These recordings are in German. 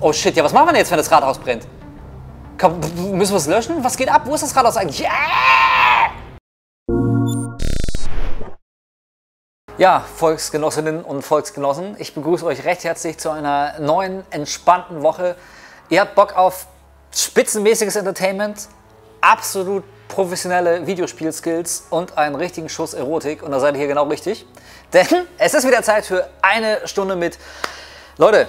Oh shit, ja, was machen wir denn jetzt, wenn das Rathaus brennt? Komm, müssen wir es löschen? Was geht ab? Wo ist das Rathaus eigentlich? Yeah! Ja, Volksgenossinnen und Volksgenossen, ich begrüße euch recht herzlich zu einer neuen, entspannten Woche. Ihr habt Bock auf spitzenmäßiges Entertainment, absolut professionelle Videospielskills und einen richtigen Schuss Erotik und da seid ihr hier genau richtig. Denn es ist wieder Zeit für eine Stunde mit... Leute,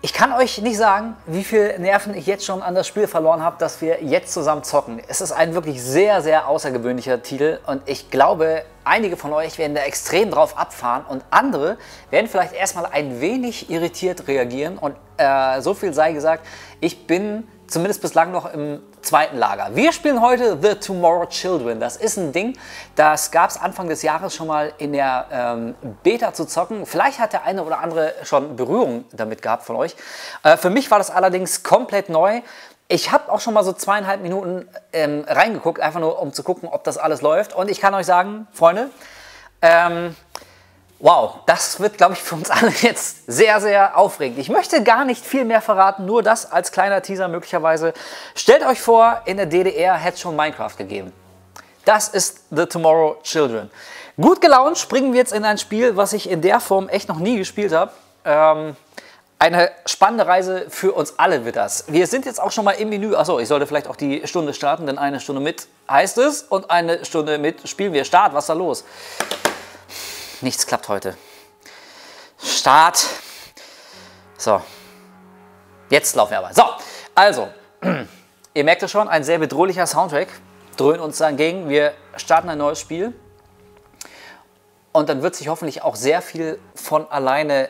ich kann euch nicht sagen, wie viel Nerven ich jetzt schon an das Spiel verloren habe, dass wir jetzt zusammen zocken. Es ist ein wirklich sehr, sehr außergewöhnlicher Titel und ich glaube, einige von euch werden da extrem drauf abfahren und andere werden vielleicht erstmal ein wenig irritiert reagieren und äh, so viel sei gesagt, ich bin zumindest bislang noch im zweiten Lager. Wir spielen heute The Tomorrow Children. Das ist ein Ding, das gab es Anfang des Jahres schon mal in der ähm, Beta zu zocken. Vielleicht hat der eine oder andere schon Berührung damit gehabt von euch. Äh, für mich war das allerdings komplett neu. Ich habe auch schon mal so zweieinhalb Minuten ähm, reingeguckt, einfach nur um zu gucken, ob das alles läuft. Und ich kann euch sagen, Freunde, ähm, Wow, das wird, glaube ich, für uns alle jetzt sehr, sehr aufregend. Ich möchte gar nicht viel mehr verraten, nur das als kleiner Teaser möglicherweise. Stellt euch vor, in der DDR hätte es schon Minecraft gegeben. Das ist The Tomorrow Children. Gut gelaunt springen wir jetzt in ein Spiel, was ich in der Form echt noch nie gespielt habe. Ähm, eine spannende Reise für uns alle wird das. Wir sind jetzt auch schon mal im Menü. Achso, ich sollte vielleicht auch die Stunde starten, denn eine Stunde mit heißt es und eine Stunde mit spielen wir. Start, was ist da los? Nichts klappt heute. Start. So. Jetzt laufen wir aber. So, also, ihr merkt es schon, ein sehr bedrohlicher Soundtrack dröhnt uns entgegen. Wir starten ein neues Spiel. Und dann wird sich hoffentlich auch sehr viel von alleine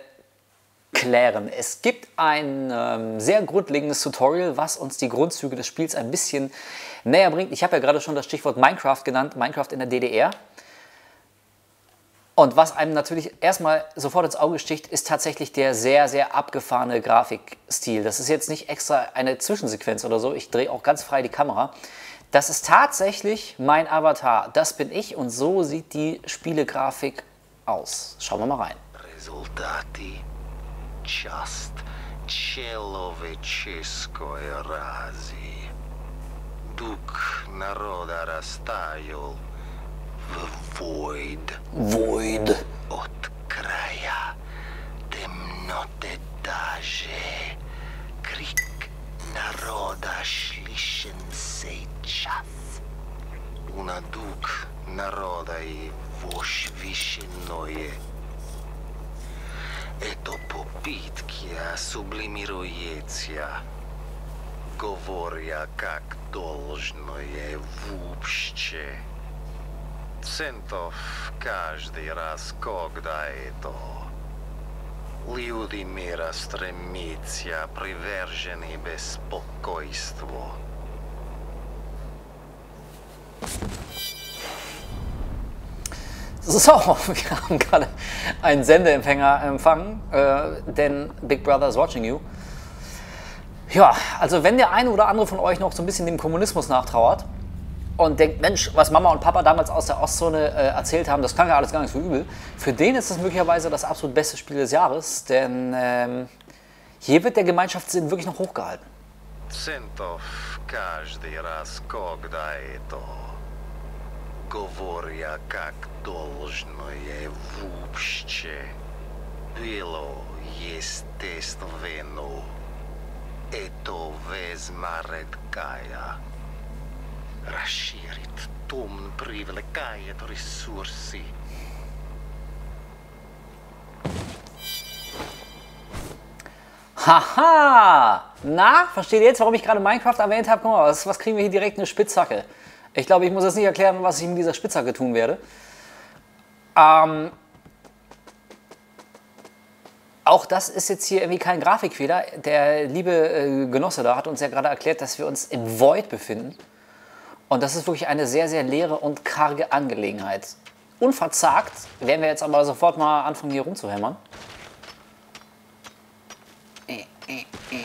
klären. Es gibt ein ähm, sehr grundlegendes Tutorial, was uns die Grundzüge des Spiels ein bisschen näher bringt. Ich habe ja gerade schon das Stichwort Minecraft genannt, Minecraft in der DDR. Und was einem natürlich erstmal sofort ins Auge sticht, ist tatsächlich der sehr, sehr abgefahrene Grafikstil. Das ist jetzt nicht extra eine Zwischensequenz oder so. Ich drehe auch ganz frei die Kamera. Das ist tatsächlich mein Avatar. Das bin ich und so sieht die Spielegrafik aus. Schauen wir mal rein. Resultati just человеческой рази. Дух народа растаял void. Void. От края темноте даже крик народа слышен сейчас. Дух народа и возвещенное. Это попытки сублимируется, говоря как должное вообще. Центов каждый раз, когда это люди мира стремятся, привержены беспокойству. So, wir haben gerade einen Sendeempfänger empfangen, äh, denn Big Brother is watching you. Ja, also wenn der eine oder andere von euch noch so ein bisschen dem Kommunismus nachtrauert, und denkt, Mensch, was Mama und Papa damals aus der Ostzone äh, erzählt haben, das klang ja alles gar nicht so übel. Für den ist es möglicherweise das absolut beste Spiel des Jahres, denn ähm, hier wird der Gemeinschaftssinn wirklich noch hochgehalten. Центов каждый раз, когда это говоря как должное вообще было естественно. Это весьма редкая расширит том привлекает ресурсы. Haha! Na, versteht ihr jetzt, warum ich gerade Minecraft erwähnt habe? Guck mal, was, was kriegen wir hier direkt? Eine Spitzhacke. Ich glaube, ich muss jetzt nicht erklären, was ich mit dieser Spitzhacke tun werde. Ähm, auch das ist jetzt hier irgendwie kein Grafikfehler. Der liebe äh, Genosse da hat uns ja gerade erklärt, dass wir uns im Void befinden. Und das ist wirklich eine sehr, sehr leere und karge Angelegenheit. Unverzagt werden wir jetzt aber sofort mal anfangen, hier rumzuhämmern. Äh, äh, äh.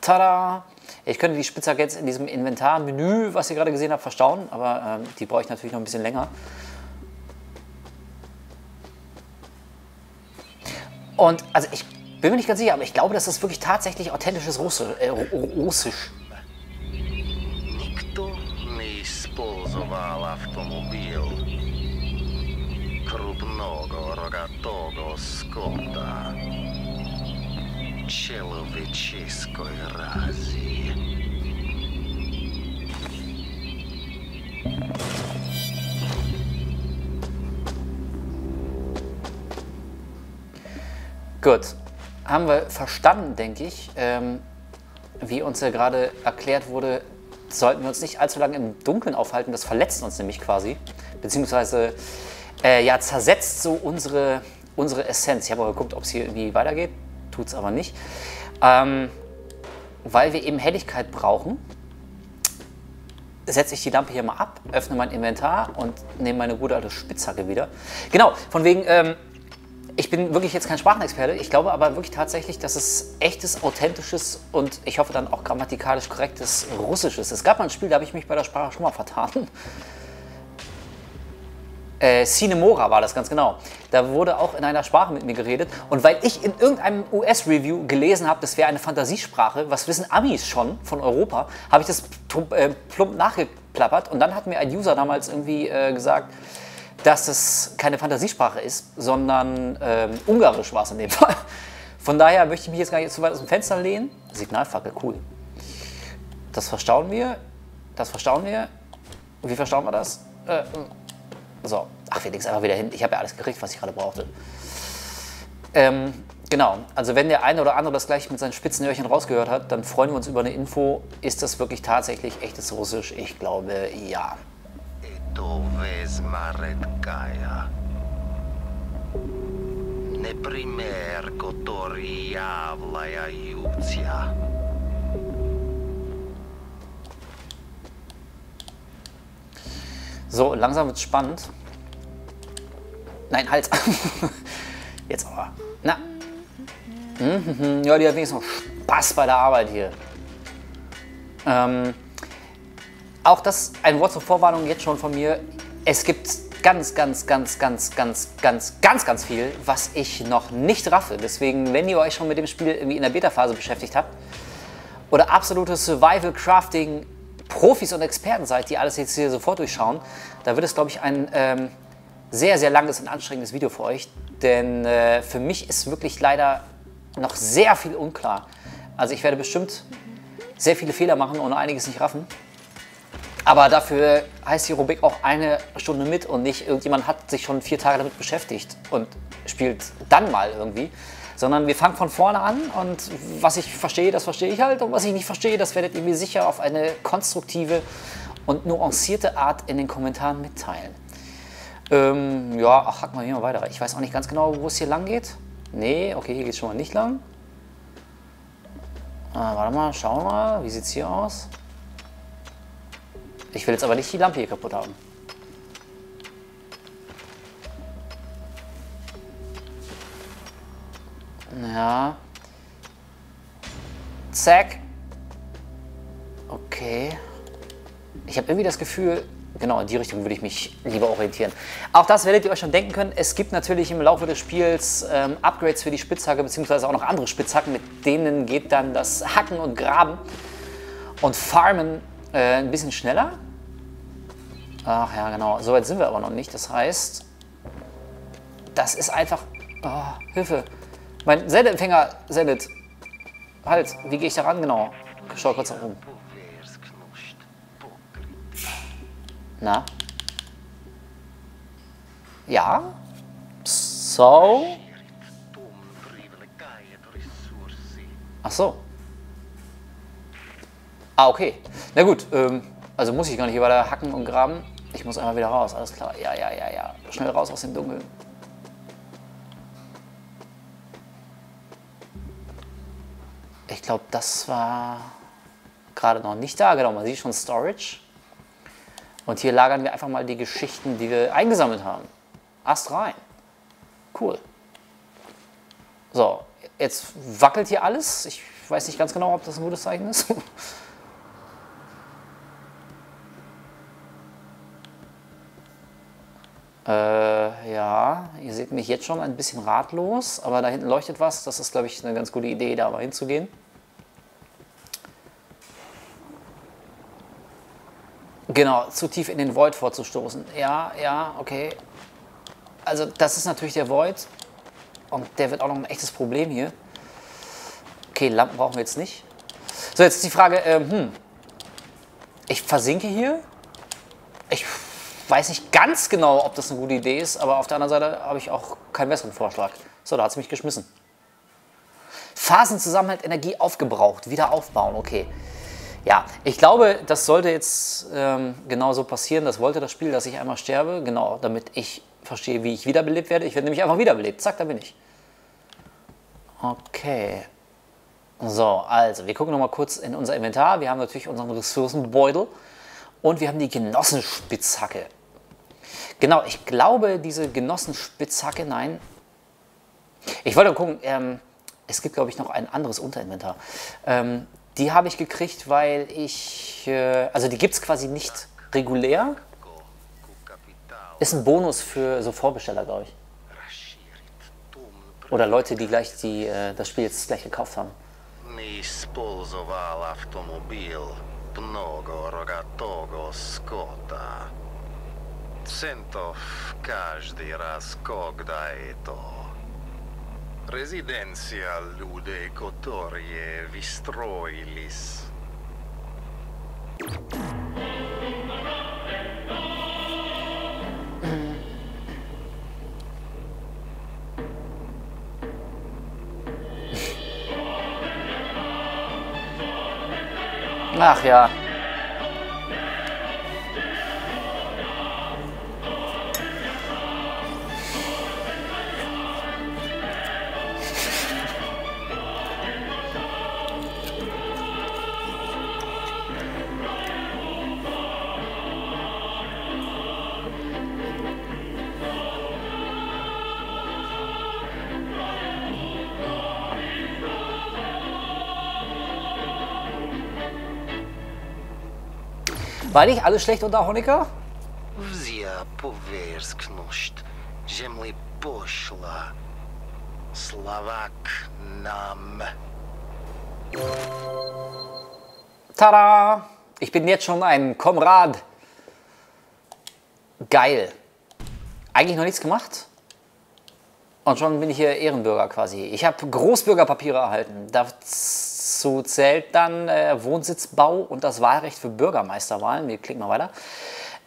Tada! Ich könnte die Spitzhacke jetzt in diesem Inventarmenü, was ihr gerade gesehen habt, verstauen, aber ähm, die brauche ich natürlich noch ein bisschen länger. Und also ich bin mir nicht ganz sicher, aber ich glaube, das ist wirklich tatsächlich authentisches äh, Russisch. Äh, Russisch. Gut, haben wir verstanden, denke ich. Ähm, wie uns ja gerade erklärt wurde, sollten wir uns nicht allzu lange im Dunkeln aufhalten. Das verletzt uns nämlich quasi. Beziehungsweise äh, ja, zersetzt so unsere, unsere Essenz. Ich habe aber geguckt, ob es hier irgendwie weitergeht. Tut es aber nicht. Ähm, weil wir eben Helligkeit brauchen, setze ich die Lampe hier mal ab, öffne mein Inventar und nehme meine gute alte Spitzhacke wieder. Genau, von wegen, ähm, ich bin wirklich jetzt kein Sprachenexperte. Ich glaube aber wirklich tatsächlich, dass es echtes, authentisches und ich hoffe dann auch grammatikalisch korrektes Russisches. Es gab mal ein Spiel, da habe ich mich bei der Sprache schon mal vertan. Äh, Cinemora war das ganz genau. Da wurde auch in einer Sprache mit mir geredet. Und weil ich in irgendeinem US-Review gelesen habe, das wäre eine Fantasiesprache, was wissen Amis schon von Europa, habe ich das äh, plump nachgeplappert. Und dann hat mir ein User damals irgendwie äh, gesagt, dass es keine Fantasiesprache ist, sondern ähm, Ungarisch war es in dem Fall. Von daher möchte ich mich jetzt gar nicht zu weit aus dem Fenster lehnen. Signalfackel, cool. Das verstauen wir. Das verstauen wir. Wie verstauen wir das? Äh, so, ach, wir legen es einfach wieder hin. Ich habe ja alles gekriegt, was ich gerade brauchte. Ähm, genau, also wenn der eine oder andere das gleich mit seinen spitzen Öhrchen rausgehört hat, dann freuen wir uns über eine Info. Ist das wirklich tatsächlich echtes Russisch? Ich glaube, ja to vezi maret gaia. Ne primer kotori javlaja jucija. So, langsam wird's spannend. Nein, halt. Jetzt aber. Na. Mhm, mhm, mhm. Ja, die hat wenigstens noch Spaß bei der Arbeit hier. Ähm auch das ein Wort zur Vorwarnung jetzt schon von mir. Es gibt ganz, ganz, ganz, ganz, ganz, ganz, ganz, ganz viel, was ich noch nicht raffe. Deswegen, wenn ihr euch schon mit dem Spiel irgendwie in der Beta-Phase beschäftigt habt oder absolute Survival-Crafting Profis und Experten seid, die alles jetzt hier sofort durchschauen, da wird es, glaube ich, ein ähm, sehr, sehr langes und anstrengendes Video für euch. Denn äh, für mich ist wirklich leider noch sehr viel unklar. Also ich werde bestimmt sehr viele Fehler machen und einiges nicht raffen. Aber dafür heißt die Rubrik auch eine Stunde mit und nicht irgendjemand hat sich schon vier Tage damit beschäftigt und spielt dann mal irgendwie. Sondern wir fangen von vorne an und was ich verstehe, das verstehe ich halt und was ich nicht verstehe, das werdet ihr mir sicher auf eine konstruktive und nuancierte Art in den Kommentaren mitteilen. Ähm, ja, ach, hacken wir hier mal weiter. Ich weiß auch nicht ganz genau, wo es hier lang geht. Nee, okay, hier geht es schon mal nicht lang. Ah, warte mal, schauen wir mal, wie sieht es hier aus? Ich will jetzt aber nicht die Lampe hier kaputt haben. Ja. Zack. Okay. Ich habe irgendwie das Gefühl, genau in die Richtung würde ich mich lieber orientieren. Auch das werdet ihr euch schon denken können. Es gibt natürlich im Laufe des Spiels ähm, Upgrades für die Spitzhacke, beziehungsweise auch noch andere Spitzhacken, mit denen geht dann das Hacken und Graben und Farmen äh, ein bisschen schneller. Ach ja, genau. So weit sind wir aber noch nicht. Das heißt, das ist einfach... Oh, Hilfe. Mein Zelda-Empfänger, Zellet. Halt, wie gehe ich da ran? Genau. Ich schau kurz herum. Na? Ja? So? Ach so. Ah, okay. Na gut, ähm, also muss ich gar nicht hier weiter hacken und graben. Ich muss einmal wieder raus, alles klar. Ja, ja, ja, ja. Schnell raus aus dem Dunkeln. Ich glaube, das war gerade noch nicht da. Genau, man sieht schon Storage. Und hier lagern wir einfach mal die Geschichten, die wir eingesammelt haben. Ast rein. Cool. So, jetzt wackelt hier alles. Ich weiß nicht ganz genau, ob das ein gutes Zeichen ist. äh, Ja, ihr seht mich jetzt schon ein bisschen ratlos, aber da hinten leuchtet was. Das ist, glaube ich, eine ganz gute Idee, da mal hinzugehen. Genau, zu tief in den Void vorzustoßen. Ja, ja, okay. Also das ist natürlich der Void und der wird auch noch ein echtes Problem hier. Okay, Lampen brauchen wir jetzt nicht. So, jetzt ist die Frage, ähm, hm, ich versinke hier. Ich weiß nicht ganz genau, ob das eine gute Idee ist, aber auf der anderen Seite habe ich auch keinen besseren Vorschlag. So, da hat es mich geschmissen. Phasenzusammenhalt, Energie aufgebraucht, wieder aufbauen, okay. Ja, ich glaube, das sollte jetzt ähm, genau so passieren. Das wollte das Spiel, dass ich einmal sterbe. Genau, damit ich verstehe, wie ich wiederbelebt werde. Ich werde nämlich einfach wiederbelebt. Zack, da bin ich. Okay. So, also, wir gucken nochmal kurz in unser Inventar. Wir haben natürlich unseren Ressourcenbeutel und wir haben die Genossenspitzhacke. Genau, ich glaube, diese Genossenspitzhacke, nein. Ich wollte gucken, ähm, es gibt, glaube ich, noch ein anderes Unterinventar. Ähm, die habe ich gekriegt, weil ich, äh, also die gibt es quasi nicht regulär. Ist ein Bonus für so Vorbesteller, glaube ich. Oder Leute, die gleich die, äh, das Spiel jetzt gleich gekauft haben. Не использовал автомобиль mnogo rogatogo skota. Sentov každi raz kogda je to. Rezidencija ljude kotorje. Mm. Ach ja. War nicht alles schlecht unter Honecker? Взя поверхность, земли пошла. Словак нам. Tada! Ich bin jetzt schon ein Komrad. Geil. Eigentlich noch nichts gemacht. Und schon bin ich hier Ehrenbürger quasi. Ich habe Großbürgerpapiere erhalten. Dazu zählt dann äh, Wohnsitzbau und das Wahlrecht für Bürgermeisterwahlen. Wir klicken mal weiter.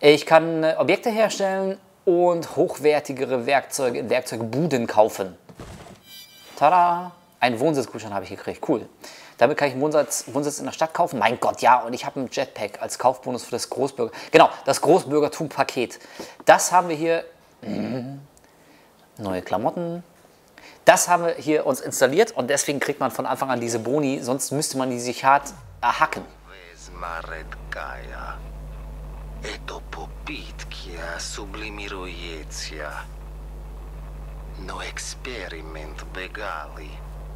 Ich kann äh, Objekte herstellen und hochwertigere Werkzeuge in Werkzeugbuden kaufen. Tada! Einen Wohnsitzgutschein habe ich gekriegt. Cool. Damit kann ich einen Wohnsitz, Wohnsitz in der Stadt kaufen. Mein Gott, ja. Und ich habe einen Jetpack als Kaufbonus für das Großbürger. Genau, das Großbürgertum-Paket. Das haben wir hier. Mhm. Neue Klamotten. Das haben wir hier uns installiert und deswegen kriegt man von Anfang an diese Boni. Sonst müsste man die sich hart erhacken. Везмаредкая. Это попытки сублимируется. Но эксперимент бегали.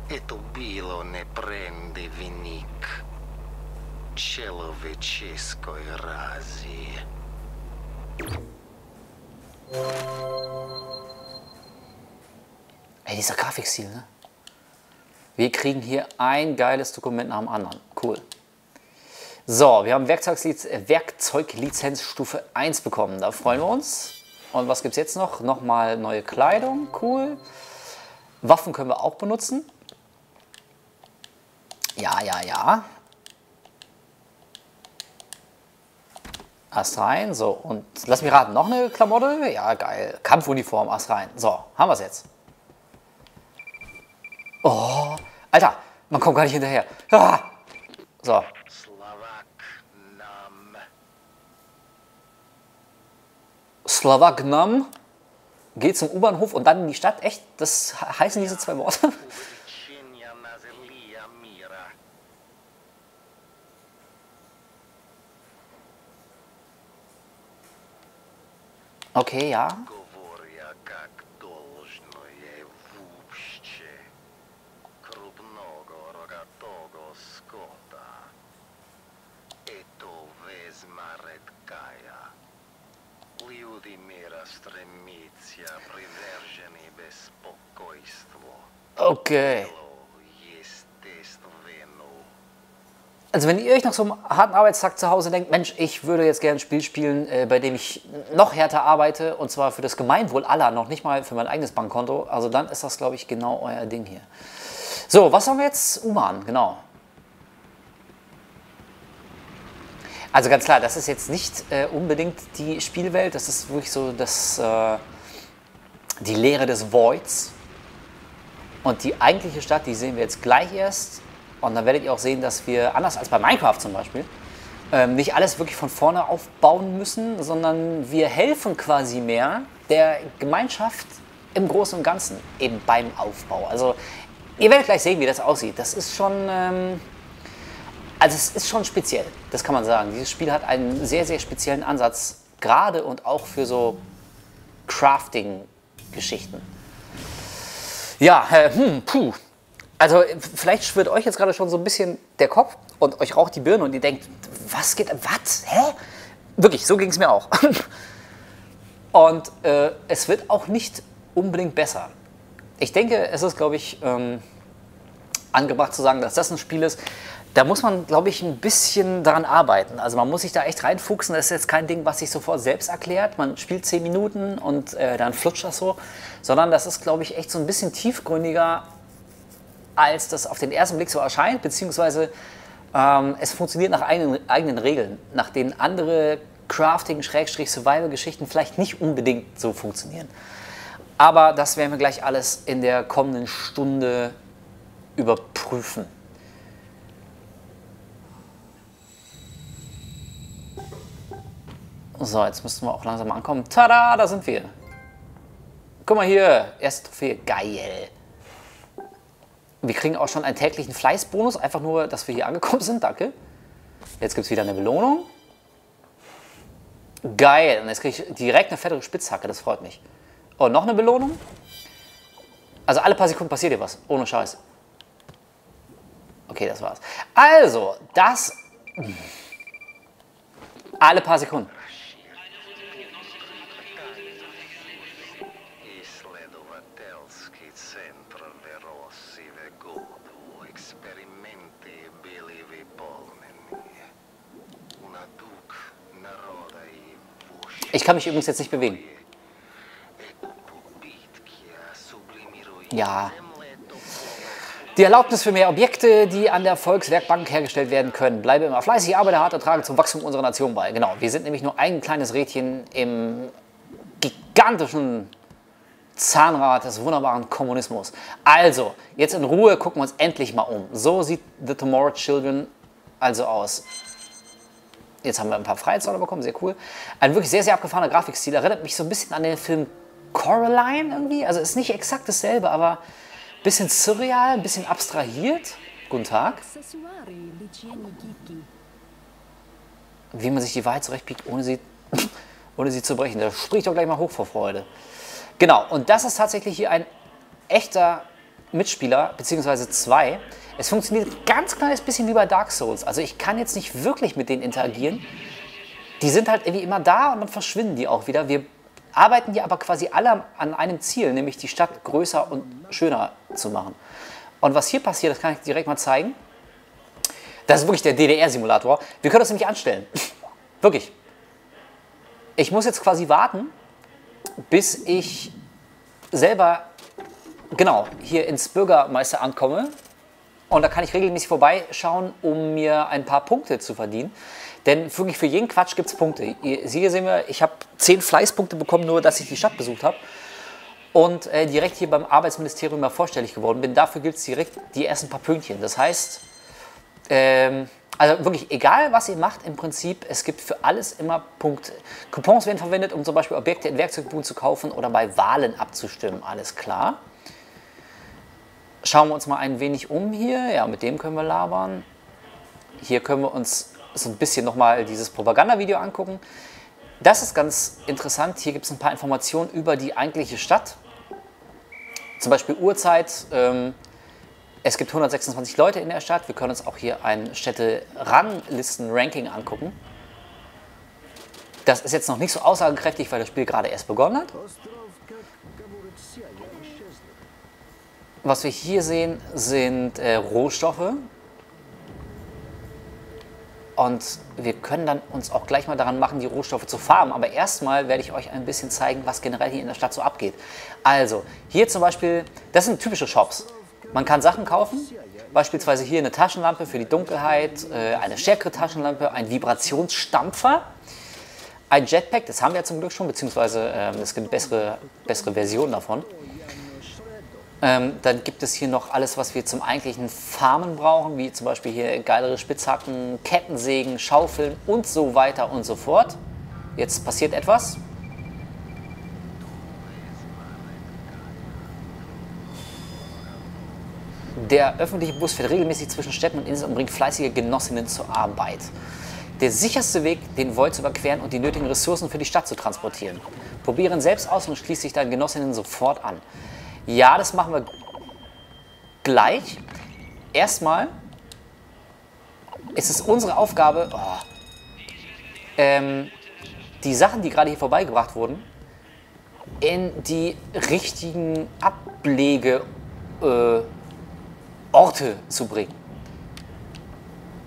Это было не пренде виник. Человеческой рази. Ey, dieser Grafikstil, ne? Wir kriegen hier ein geiles Dokument nach dem anderen. Cool. So, wir haben Werkzeugliz Werkzeuglizenzstufe 1 bekommen. Da freuen wir uns. Und was gibt es jetzt noch? Nochmal neue Kleidung. Cool. Waffen können wir auch benutzen. Ja, ja, ja. Ast rein. So, und lass mich raten, noch eine Klamotte? Ja, geil. Kampfuniform, Ast rein. So, haben wir es jetzt. Oh, Alter, man kommt gar nicht hinterher. Ah. So. Slavagnam geht zum U-Bahnhof und dann in die Stadt. Echt? Das heißen diese zwei Worte? Okay, ja. Okay. Also wenn ihr euch nach so einem harten Arbeitstag zu Hause denkt, Mensch, ich würde jetzt gerne ein Spiel spielen, äh, bei dem ich noch härter arbeite und zwar für das Gemeinwohl aller, noch nicht mal für mein eigenes Bankkonto, also dann ist das, glaube ich, genau euer Ding hier. So, was haben wir jetzt? Uman, genau. Also ganz klar, das ist jetzt nicht äh, unbedingt die Spielwelt, das ist wirklich so das, äh, die Lehre des Voids. Und die eigentliche Stadt, die sehen wir jetzt gleich erst. Und dann werdet ihr auch sehen, dass wir, anders als bei Minecraft zum Beispiel, ähm, nicht alles wirklich von vorne aufbauen müssen, sondern wir helfen quasi mehr der Gemeinschaft im Großen und Ganzen eben beim Aufbau. Also ihr werdet gleich sehen, wie das aussieht. Das ist schon, ähm, also es ist schon speziell, das kann man sagen. Dieses Spiel hat einen sehr, sehr speziellen Ansatz, gerade und auch für so Crafting-Geschichten. Ja, äh, hm, puh. Also äh, vielleicht schwirrt euch jetzt gerade schon so ein bisschen der Kopf und euch raucht die Birne und ihr denkt, was geht, was, hä? Wirklich, so ging es mir auch. Und äh, es wird auch nicht unbedingt besser. Ich denke, es ist, glaube ich, ähm, angebracht zu sagen, dass das ein Spiel ist, da muss man, glaube ich, ein bisschen daran arbeiten. Also man muss sich da echt reinfuchsen. Das ist jetzt kein Ding, was sich sofort selbst erklärt. Man spielt zehn Minuten und äh, dann flutscht das so. Sondern das ist, glaube ich, echt so ein bisschen tiefgründiger, als das auf den ersten Blick so erscheint. Beziehungsweise ähm, es funktioniert nach eigenen, eigenen Regeln, nach denen andere Crafting-Survival-Geschichten vielleicht nicht unbedingt so funktionieren. Aber das werden wir gleich alles in der kommenden Stunde überprüfen. So, jetzt müssten wir auch langsam ankommen. Tada, da sind wir. Guck mal hier, erste Trophäe. Geil. Wir kriegen auch schon einen täglichen Fleißbonus, einfach nur, dass wir hier angekommen sind. Danke. Jetzt gibt es wieder eine Belohnung. Geil. Und jetzt kriege ich direkt eine fettere Spitzhacke, das freut mich. Oh, noch eine Belohnung. Also alle paar Sekunden passiert hier was, ohne Scheiß. Okay, das war's. Also, das... Alle paar Sekunden. Ich kann mich übrigens jetzt nicht bewegen. Ja. Die Erlaubnis für mehr Objekte, die an der Volkswerkbank hergestellt werden können. Bleibe immer fleißig, arbeite hart und trage zum Wachstum unserer Nation bei. Genau, wir sind nämlich nur ein kleines Rädchen im gigantischen Zahnrad des wunderbaren Kommunismus. Also, jetzt in Ruhe gucken wir uns endlich mal um. So sieht The Tomorrow Children also aus. Jetzt haben wir ein paar Freiheitsdollar bekommen, sehr cool. Ein wirklich sehr, sehr abgefahrener Grafikstil. Erinnert mich so ein bisschen an den Film Coraline irgendwie. Also ist nicht exakt dasselbe, aber ein bisschen surreal, ein bisschen abstrahiert. Guten Tag. Wie man sich die Wahrheit zurechtbiegt, ohne sie, ohne sie zu brechen. Da spricht doch gleich mal hoch vor Freude. Genau, und das ist tatsächlich hier ein echter Mitspieler, beziehungsweise zwei. Es funktioniert ganz kleines bisschen wie bei Dark Souls. Also ich kann jetzt nicht wirklich mit denen interagieren. Die sind halt irgendwie immer da und dann verschwinden die auch wieder. Wir arbeiten hier aber quasi alle an einem Ziel, nämlich die Stadt größer und schöner zu machen. Und was hier passiert, das kann ich direkt mal zeigen. Das ist wirklich der DDR-Simulator. Wir können das nämlich anstellen. wirklich. Ich muss jetzt quasi warten, bis ich selber, genau, hier ins Bürgermeisteramt komme. Und da kann ich regelmäßig vorbeischauen, um mir ein paar Punkte zu verdienen. Denn wirklich für jeden Quatsch gibt es Punkte. Sie hier sehen wir, ich habe zehn Fleißpunkte bekommen, nur dass ich die Stadt besucht habe. Und äh, direkt hier beim Arbeitsministerium mal vorstellig geworden bin. Dafür gibt es direkt die ersten paar Pünktchen. Das heißt, ähm, also wirklich egal, was ihr macht, im Prinzip, es gibt für alles immer Punkte. Coupons werden verwendet, um zum Beispiel Objekte in Werkzeugbuden zu kaufen oder bei Wahlen abzustimmen. Alles klar. Schauen wir uns mal ein wenig um hier. Ja, mit dem können wir labern. Hier können wir uns so ein bisschen nochmal dieses Propagandavideo angucken. Das ist ganz interessant. Hier gibt es ein paar Informationen über die eigentliche Stadt. Zum Beispiel Uhrzeit. Ähm, es gibt 126 Leute in der Stadt. Wir können uns auch hier ein Städte-Ranglisten-Ranking angucken. Das ist jetzt noch nicht so aussagekräftig, weil das Spiel gerade erst begonnen hat. Was wir hier sehen, sind äh, Rohstoffe. Und wir können dann uns auch gleich mal daran machen, die Rohstoffe zu farmen. Aber erstmal werde ich euch ein bisschen zeigen, was generell hier in der Stadt so abgeht. Also, hier zum Beispiel, das sind typische Shops. Man kann Sachen kaufen, beispielsweise hier eine Taschenlampe für die Dunkelheit, äh, eine stärkere Taschenlampe, ein Vibrationsstampfer, ein Jetpack, das haben wir ja zum Glück schon, beziehungsweise ähm, es gibt bessere, bessere Versionen davon. Ähm, dann gibt es hier noch alles, was wir zum eigentlichen Farmen brauchen, wie zum Beispiel hier geilere Spitzhacken, Kettensägen, Schaufeln und so weiter und so fort. Jetzt passiert etwas. Der öffentliche Bus fährt regelmäßig zwischen Städten und Inseln und bringt fleißige Genossinnen zur Arbeit. Der sicherste Weg, den Void zu überqueren und die nötigen Ressourcen für die Stadt zu transportieren. Probieren selbst aus und schließt sich deinen Genossinnen sofort an. Ja, das machen wir gleich. Erstmal ist es unsere Aufgabe, oh, ähm, die Sachen, die gerade hier vorbeigebracht wurden, in die richtigen Ablegeorte äh, zu bringen.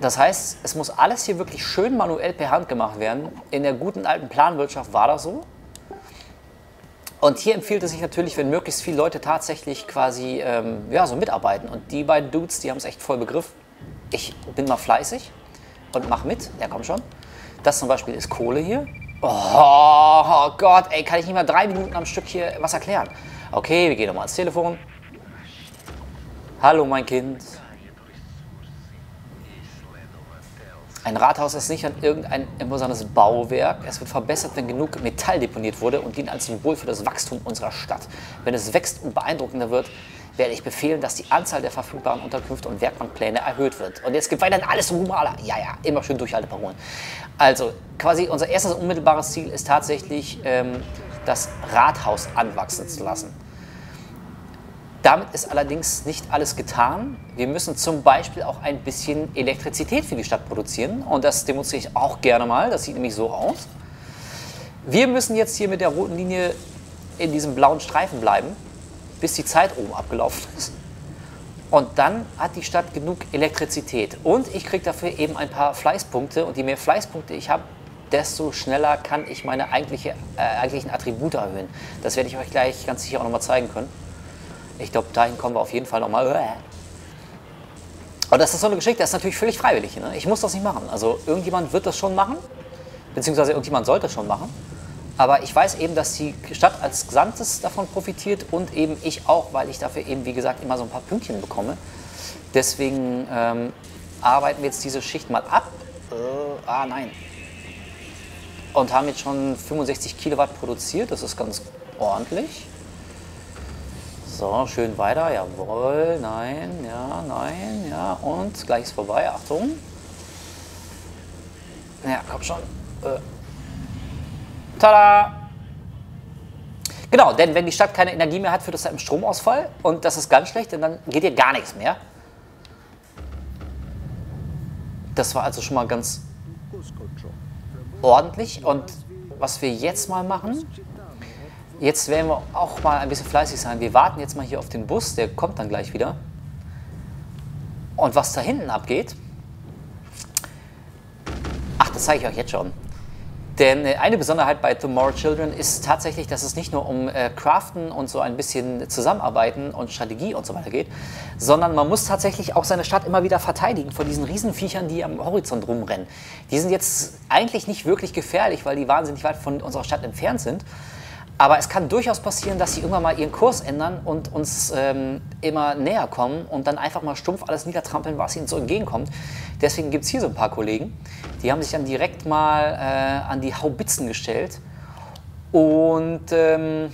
Das heißt, es muss alles hier wirklich schön manuell per Hand gemacht werden. In der guten alten Planwirtschaft war das so. Und hier empfiehlt es sich natürlich, wenn möglichst viele Leute tatsächlich quasi ähm, ja, so mitarbeiten. Und die beiden Dudes, die haben es echt voll begriffen. Ich bin mal fleißig und mach mit. Ja, komm schon. Das zum Beispiel ist Kohle hier. Oh, oh Gott, ey, kann ich nicht mal drei Minuten am Stück hier was erklären? Okay, wir gehen nochmal ans Telefon. Hallo, mein Kind. Ein Rathaus ist nicht an irgendein imposantes Bauwerk. Es wird verbessert, wenn genug Metall deponiert wurde und dient als Symbol für das Wachstum unserer Stadt. Wenn es wächst und beeindruckender wird, werde ich befehlen, dass die Anzahl der verfügbaren Unterkünfte und Werkbankpläne erhöht wird. Und jetzt gibt weiterhin alles humaner. Ja, ja, immer schön Durchhalteparolen. Also, quasi unser erstes unmittelbares Ziel ist tatsächlich, ähm, das Rathaus anwachsen zu lassen. Damit ist allerdings nicht alles getan. Wir müssen zum Beispiel auch ein bisschen Elektrizität für die Stadt produzieren. Und das demonstriere ich auch gerne mal. Das sieht nämlich so aus. Wir müssen jetzt hier mit der roten Linie in diesem blauen Streifen bleiben, bis die Zeit oben abgelaufen ist. Und dann hat die Stadt genug Elektrizität. Und ich kriege dafür eben ein paar Fleißpunkte. Und je mehr Fleißpunkte ich habe, desto schneller kann ich meine eigentliche, äh, eigentlichen Attribute erhöhen. Das werde ich euch gleich ganz sicher auch nochmal zeigen können. Ich glaube, dahin kommen wir auf jeden Fall nochmal. Aber das ist so eine Geschichte, das ist natürlich völlig freiwillig. Ne? Ich muss das nicht machen. Also irgendjemand wird das schon machen, beziehungsweise irgendjemand sollte das schon machen. Aber ich weiß eben, dass die Stadt als Gesamtes davon profitiert und eben ich auch, weil ich dafür eben, wie gesagt, immer so ein paar Pünktchen bekomme. Deswegen ähm, arbeiten wir jetzt diese Schicht mal ab. Äh, ah, nein. Und haben jetzt schon 65 Kilowatt produziert, das ist ganz ordentlich. So, schön weiter. Jawohl, nein, ja, nein, ja. Und gleich ist vorbei. Achtung. Ja, komm schon. Äh. Tada! Genau, denn wenn die Stadt keine Energie mehr hat, führt das zu einem Stromausfall. Und das ist ganz schlecht, denn dann geht hier gar nichts mehr. Das war also schon mal ganz ordentlich. Und was wir jetzt mal machen, Jetzt werden wir auch mal ein bisschen fleißig sein. Wir warten jetzt mal hier auf den Bus, der kommt dann gleich wieder. Und was da hinten abgeht, ach, das zeige ich euch jetzt schon. Denn äh, eine Besonderheit bei Tomorrow Children ist tatsächlich, dass es nicht nur um äh, Craften und so ein bisschen Zusammenarbeiten und Strategie und so weiter geht, sondern man muss tatsächlich auch seine Stadt immer wieder verteidigen vor diesen Riesenviechern, die am Horizont rumrennen. Die sind jetzt eigentlich nicht wirklich gefährlich, weil die wahnsinnig weit von unserer Stadt entfernt sind. Aber es kann durchaus passieren, dass sie irgendwann mal ihren Kurs ändern und uns ähm, immer näher kommen und dann einfach mal stumpf alles niedertrampeln, was ihnen so entgegenkommt. Deswegen gibt es hier so ein paar Kollegen, die haben sich dann direkt mal äh, an die Haubitzen gestellt und ähm,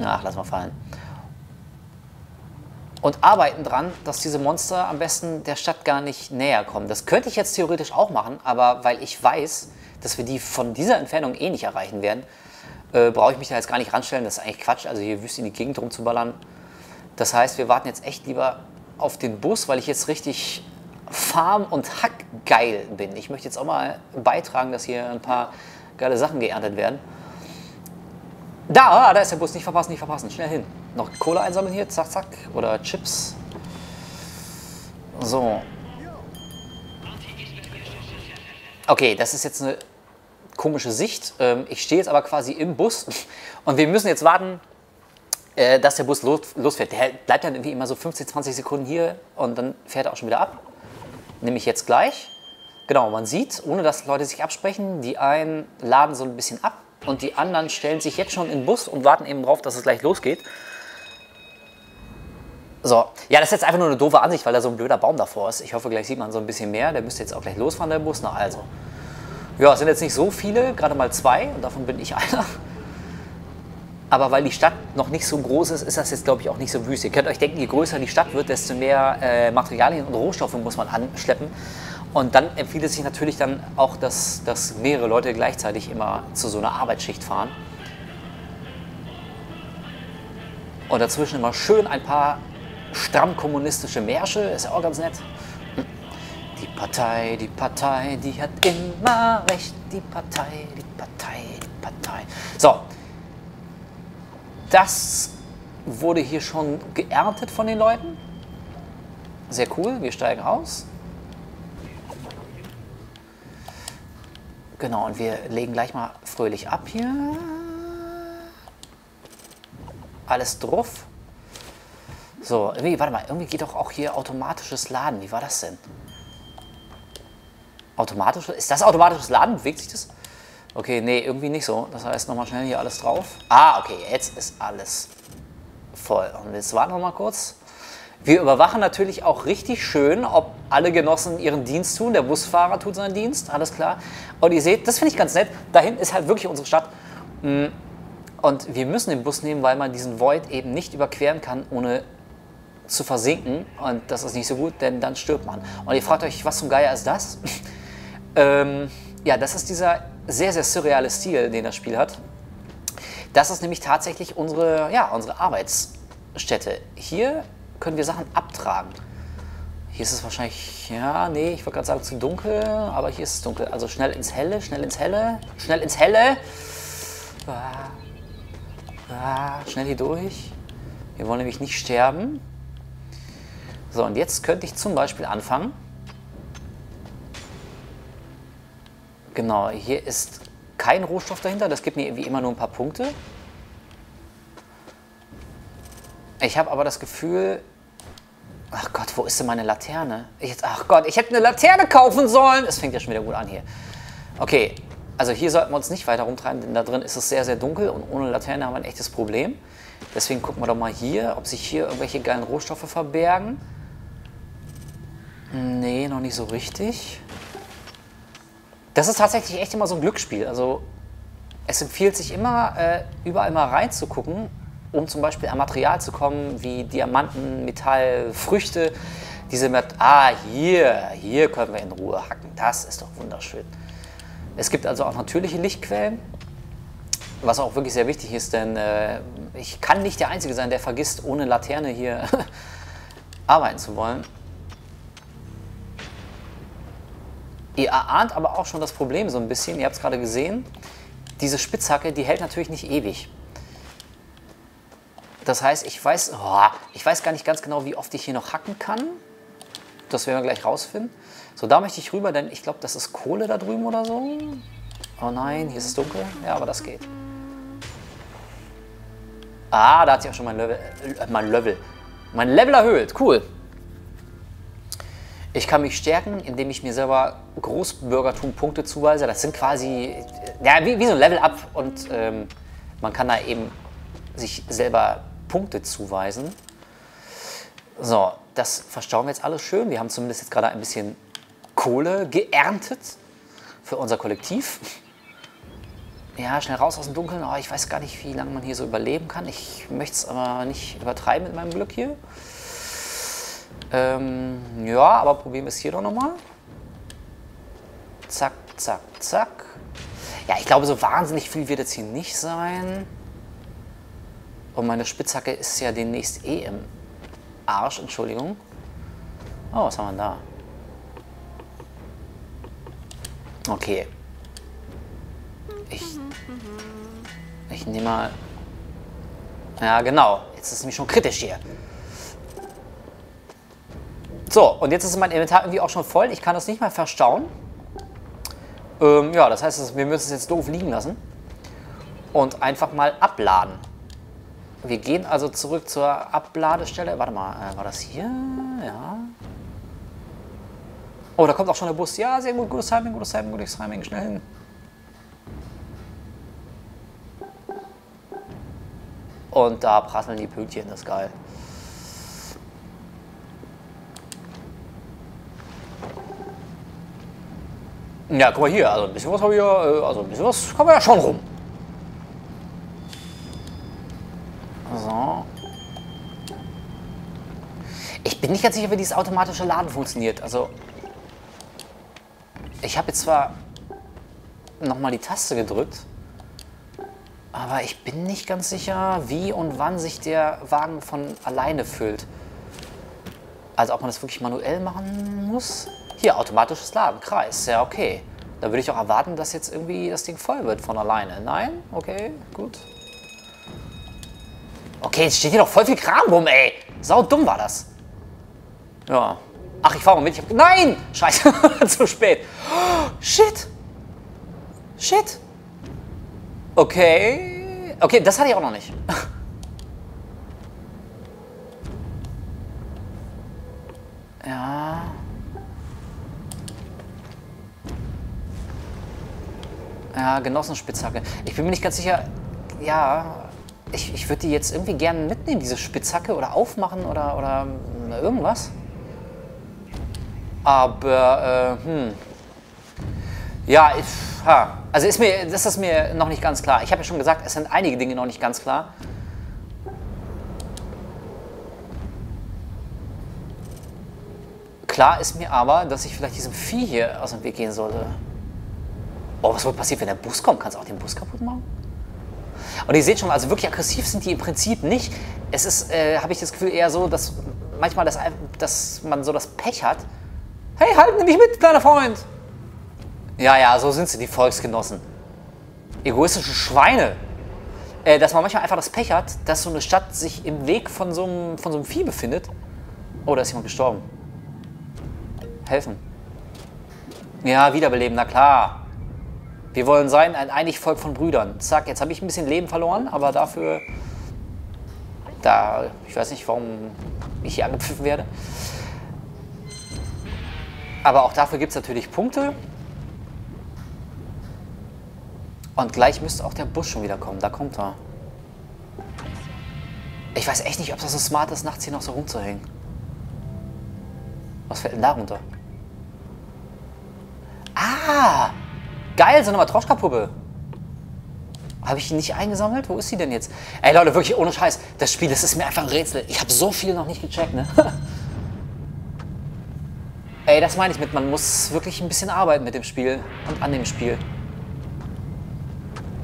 ach, lass mal fallen. Und arbeiten dran, dass diese Monster am besten der Stadt gar nicht näher kommen. Das könnte ich jetzt theoretisch auch machen, aber weil ich weiß, dass wir die von dieser Entfernung eh nicht erreichen werden, äh, brauche ich mich da jetzt gar nicht ranstellen. Das ist eigentlich Quatsch, also hier wüst in die Gegend rumzuballern. Das heißt, wir warten jetzt echt lieber auf den Bus, weil ich jetzt richtig farm- und hackgeil bin. Ich möchte jetzt auch mal beitragen, dass hier ein paar geile Sachen geerntet werden. Da, da ist der Bus. Nicht verpassen, nicht verpassen. Schnell hin. Noch Kohle einsammeln hier. Zack, zack. Oder Chips. So. Okay, das ist jetzt eine komische Sicht. Ähm, Ich stehe jetzt aber quasi im Bus und wir müssen jetzt warten, äh, dass der Bus los, losfährt. Der bleibt dann irgendwie immer so 15, 20 Sekunden hier und dann fährt er auch schon wieder ab. Nehme ich jetzt gleich. Genau, man sieht, ohne dass Leute sich absprechen, die einen laden so ein bisschen ab und die anderen stellen sich jetzt schon in den Bus und warten eben drauf, dass es gleich losgeht. So, ja, das ist jetzt einfach nur eine doofe Ansicht, weil da so ein blöder Baum davor ist. Ich hoffe, gleich sieht man so ein bisschen mehr. Der müsste jetzt auch gleich losfahren, der Bus. Na also. Ja, es sind jetzt nicht so viele, gerade mal zwei und davon bin ich einer. Aber weil die Stadt noch nicht so groß ist, ist das jetzt, glaube ich, auch nicht so wüst. Ihr könnt euch denken, je größer die Stadt wird, desto mehr äh, Materialien und Rohstoffe muss man anschleppen. Und dann empfiehlt es sich natürlich dann auch, dass, dass mehrere Leute gleichzeitig immer zu so einer Arbeitsschicht fahren. Und dazwischen immer schön ein paar stramm kommunistische Märsche, ist ja auch ganz nett. Die Partei, die Partei, die hat immer recht. Die Partei, die Partei, die Partei. So, das wurde hier schon geerntet von den Leuten. Sehr cool, wir steigen aus. Genau, und wir legen gleich mal fröhlich ab hier. Alles drauf. So, irgendwie, warte mal, irgendwie geht doch auch hier automatisches Laden. Wie war das denn? Automatisch? Ist das automatisches Laden? Bewegt sich das? Okay, nee, irgendwie nicht so. Das heißt, nochmal schnell hier alles drauf. Ah, okay, jetzt ist alles voll. Und jetzt warten wir mal kurz. Wir überwachen natürlich auch richtig schön, ob alle Genossen ihren Dienst tun. Der Busfahrer tut seinen Dienst, alles klar. Und ihr seht, das finde ich ganz nett. Dahin ist halt wirklich unsere Stadt. Mm, Und wir müssen den Bus nehmen, weil man diesen Void eben nicht überqueren kann, ohne zu versinken. Und das ist nicht so gut, denn dann stirbt man. Und ihr fragt euch, was zum Geier ist das? Ähm, ja, das ist dieser sehr, sehr surreale Stil, den das Spiel hat. Das ist nämlich tatsächlich unsere, ja, unsere Arbeitsstätte. Hier können wir Sachen abtragen. Hier ist es wahrscheinlich, ja, nee, ich wollte gerade sagen zu dunkel, aber hier ist es dunkel. Also schnell ins Helle, schnell ins Helle, schnell ins Helle. Ah, ah, schnell hier durch. Wir wollen nämlich nicht sterben. So, und jetzt könnte ich zum Beispiel anfangen. Genau, hier ist kein Rohstoff dahinter. Das gibt mir wie immer nur ein paar Punkte. Ich habe aber das Gefühl, ach Gott, wo ist denn meine Laterne? Ich ach Gott, ich hätte eine Laterne kaufen sollen. Es fängt ja schon wieder gut an hier. Okay, also hier sollten wir uns nicht weiter rumtreiben, denn da drin ist es sehr, sehr dunkel und ohne Laterne haben wir ein echtes Problem. Deswegen gucken wir doch mal hier, ob sich hier irgendwelche geilen Rohstoffe verbergen. Nee, noch nicht so richtig. Das ist tatsächlich echt immer so ein Glücksspiel. Also es empfiehlt sich immer, äh, überall mal reinzugucken, um zum Beispiel an Material zu kommen, wie Diamanten, Metall, Früchte. Diese Met ah, hier, hier können wir in Ruhe hacken. Das ist doch wunderschön. Es gibt also auch natürliche Lichtquellen, was auch wirklich sehr wichtig ist, denn äh, ich kann nicht der Einzige sein, der vergisst, ohne Laterne hier arbeiten zu wollen. Ihr erahnt aber auch schon das Problem so ein bisschen. Ihr habt es gerade gesehen. Diese Spitzhacke, die hält natürlich nicht ewig. Das heißt, ich weiß, oh, ich weiß gar nicht ganz genau, wie oft ich hier noch hacken kann. Das werden wir gleich rausfinden. So, da möchte ich rüber, denn ich glaube, das ist Kohle da drüben oder so. Oh nein, hier ist es dunkel. Ja, aber das geht. Ah, da hat sich auch schon mein Level, äh, mein Level, mein Level erhöht. Cool. Ich kann mich stärken, indem ich mir selber Großbürgertum-Punkte zuweise. Das sind quasi ja, wie, wie so ein Level-Up und ähm, man kann da eben sich selber Punkte zuweisen. So, das verstauen wir jetzt alles schön. Wir haben zumindest jetzt gerade ein bisschen Kohle geerntet für unser Kollektiv. Ja, schnell raus aus dem Dunkeln. Oh, ich weiß gar nicht, wie lange man hier so überleben kann. Ich möchte es aber nicht übertreiben mit meinem Glück hier. Ähm, ja, aber probieren wir es hier doch nochmal. Zack, zack, zack. Ja, ich glaube, so wahnsinnig viel wird jetzt hier nicht sein. Und meine Spitzhacke ist ja demnächst eh im Arsch, Entschuldigung. Oh, was haben wir da? Okay. Ich. Ich nehme mal. Ja, genau. Jetzt ist es nämlich schon kritisch hier. So, und jetzt ist mein Inventar irgendwie auch schon voll. Ich kann das nicht mal verstauen. Ähm, ja, das heißt, wir müssen es jetzt doof liegen lassen. Und einfach mal abladen. Wir gehen also zurück zur Abladestelle. Warte mal, äh, war das hier? Ja. Oh, da kommt auch schon der Bus. Ja, sehr gut, gutes Timing, gutes Timing, gutes Timing, schnell hin. Und da prasseln die Pünktchen, das ist geil. Ja, guck mal hier, also ein bisschen was habe ich ja, äh, also ein bisschen was kommen wir ja schon rum. So. Ich bin nicht ganz sicher, wie dieses automatische Laden funktioniert. Also, ich habe jetzt zwar nochmal die Taste gedrückt, aber ich bin nicht ganz sicher, wie und wann sich der Wagen von alleine füllt. Also ob man das wirklich manuell machen muss? Hier, automatisches Laden, Kreis, ja okay. Da würde ich auch erwarten, dass jetzt irgendwie das Ding voll wird von alleine. Nein? Okay, gut. Okay, jetzt steht hier noch voll viel Kram rum, ey. Sau dumm war das. Ja. Ach, ich fahre mal mit. Ich hab, nein! Scheiße, zu spät. Oh, shit. Shit. Okay. Okay, das hatte ich auch noch nicht. Ja, Genossenspitzhacke. Ich bin mir nicht ganz sicher. Ja, ich, ich würde die jetzt irgendwie gerne mitnehmen, diese Spitzhacke, oder aufmachen oder, oder irgendwas. Aber, äh, hm. Ja, ich, ha. also ist mir, das ist mir noch nicht ganz klar. Ich habe ja schon gesagt, es sind einige Dinge noch nicht ganz klar. Klar ist mir aber, dass ich vielleicht diesem Vieh hier aus dem Weg gehen sollte. Oh, was wohl passiert, wenn der Bus kommt? Kannst du auch den Bus kaputt machen? Und ihr seht schon, also wirklich aggressiv sind die im Prinzip nicht. Es ist, äh, habe ich das Gefühl, eher so, dass manchmal das, dass man so das Pech hat. Hey, halt mich mit, kleiner Freund! Ja, ja, so sind sie, die Volksgenossen. Egoistische Schweine. Äh, dass man manchmal einfach das Pech hat, dass so eine Stadt sich im Weg von so einem, von so einem Vieh befindet. Oh, da ist jemand gestorben. Helfen. Ja, wiederbeleben, na klar. Wir wollen sein ein einig Volk von Brüdern. Zack, jetzt habe ich ein bisschen Leben verloren, aber dafür, da, ich weiß nicht, warum ich hier angepfiffen werde. Aber auch dafür gibt es natürlich Punkte. Und gleich müsste auch der Bus schon wieder kommen. Da kommt er. Ich weiß echt nicht, ob das so smart ist, nachts hier noch so rumzuhängen. Was fällt denn da runter? Ah! Geil, so eine Matroschka-Puppe. Habe ich die nicht eingesammelt? Wo ist sie denn jetzt? Ey Leute, wirklich ohne Scheiß. Das Spiel, das ist mir einfach ein Rätsel. Ich habe so viel noch nicht gecheckt, ne? Ey, das meine ich mit, man muss wirklich ein bisschen arbeiten mit dem Spiel und an dem Spiel.